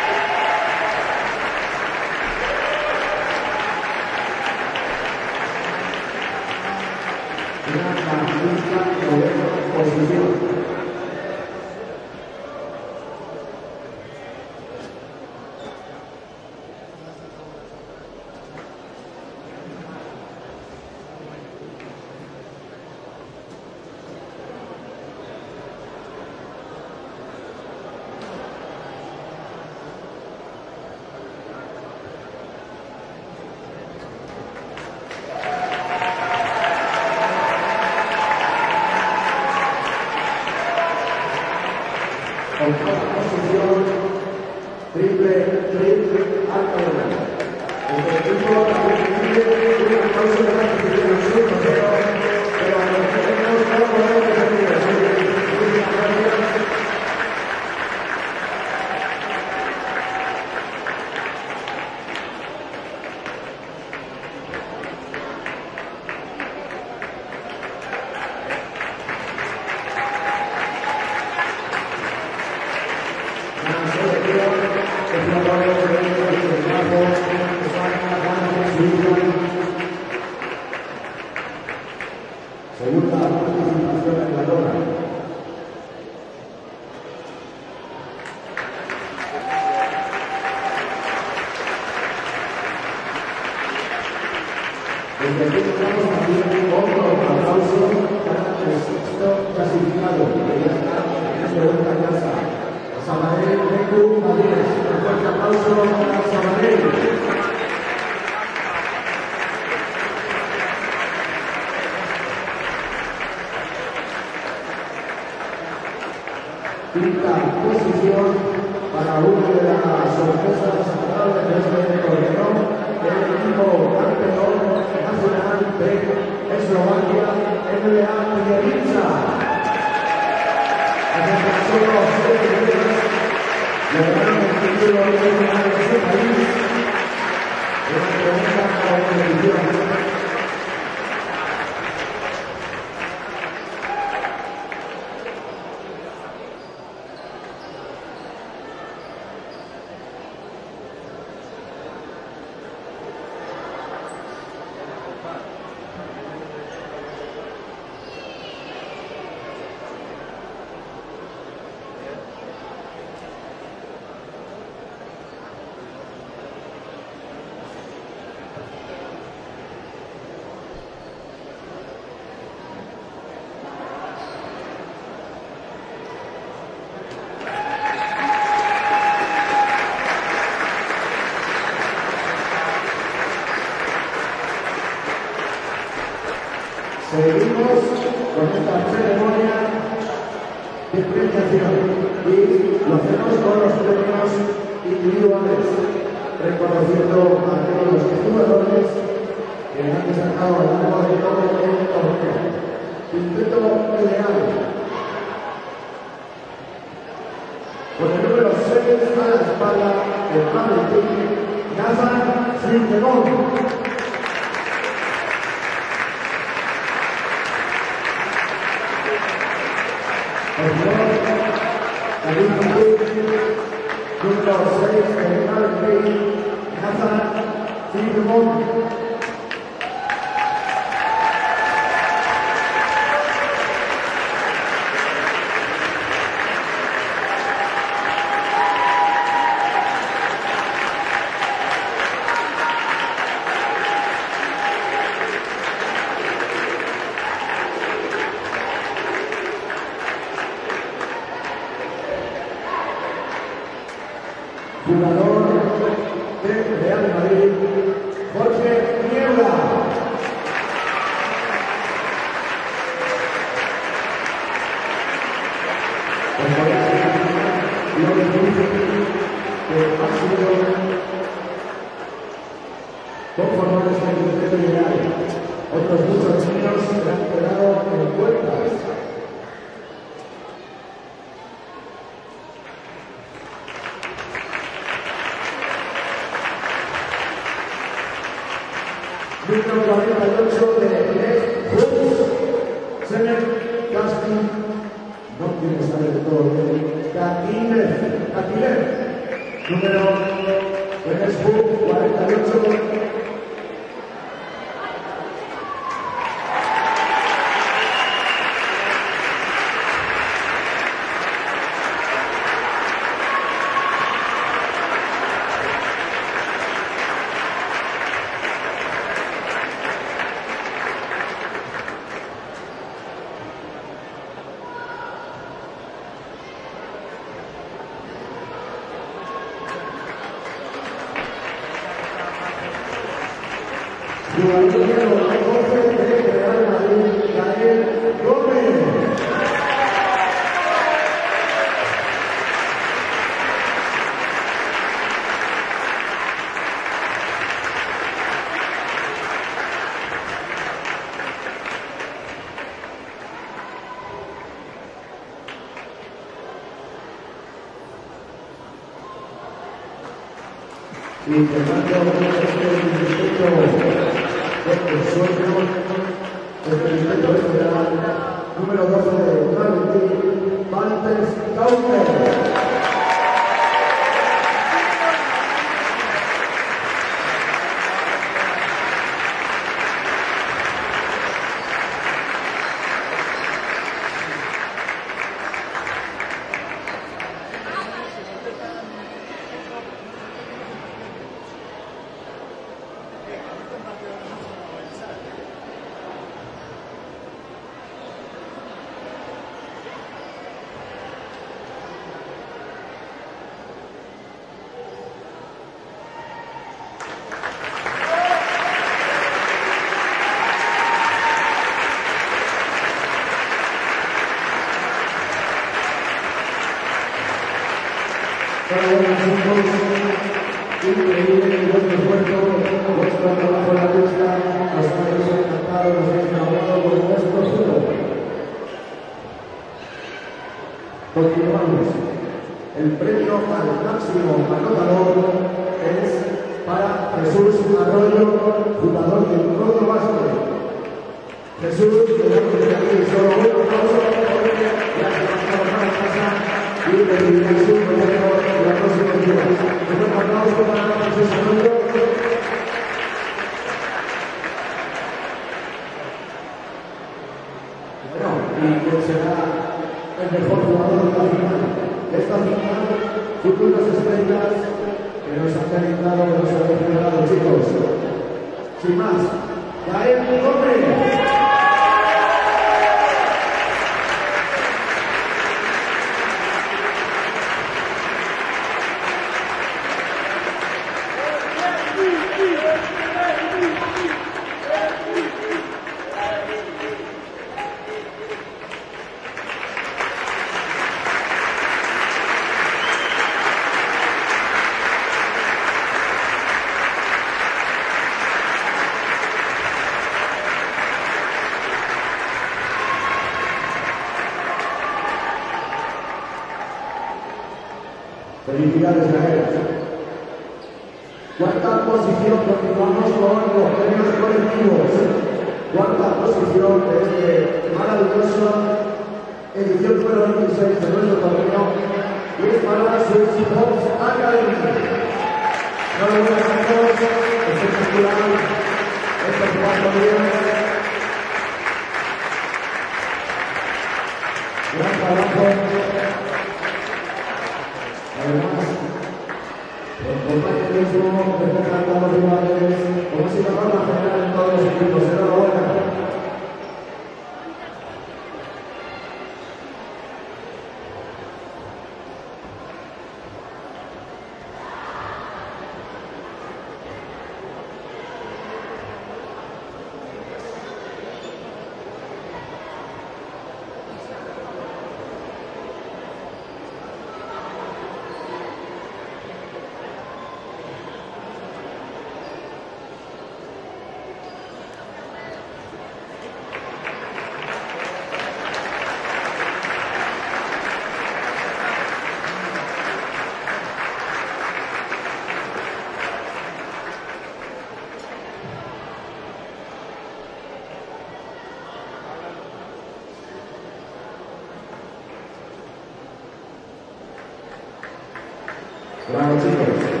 Gracias.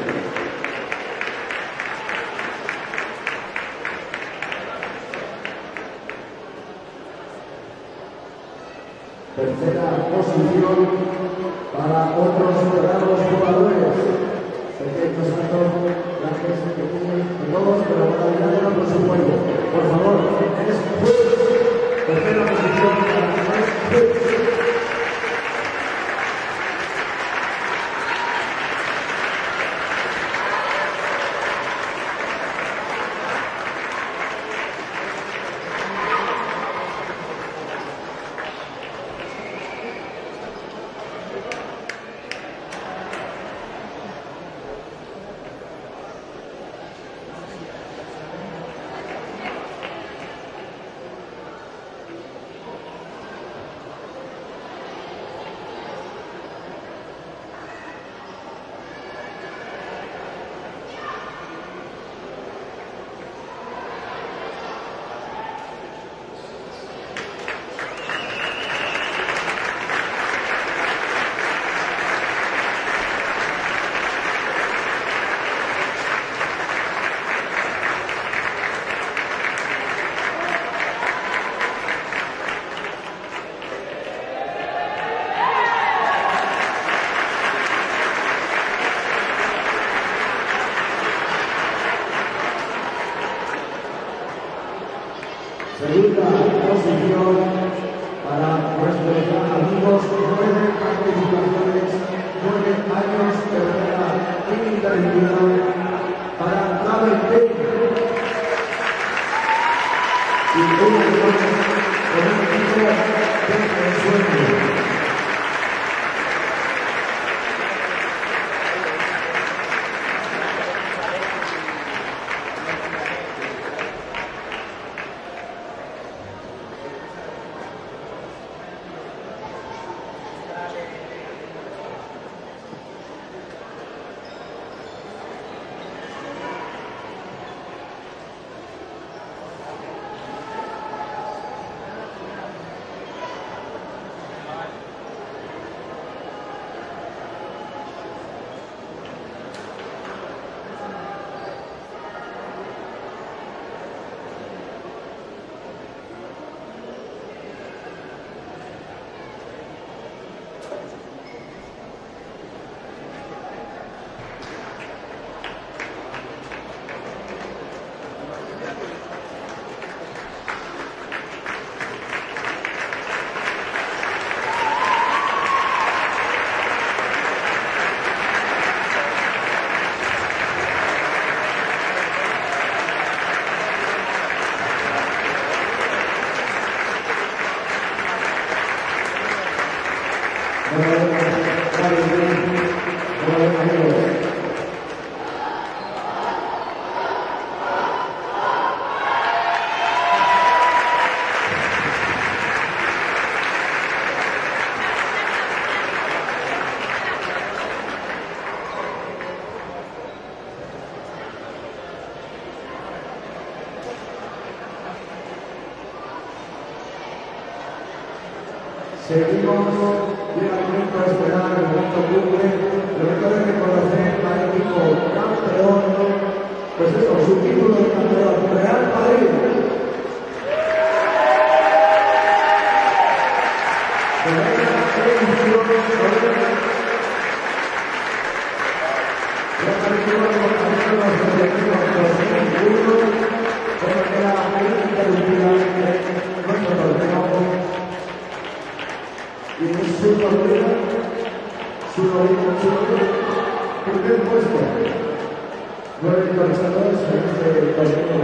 Este torneo,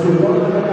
con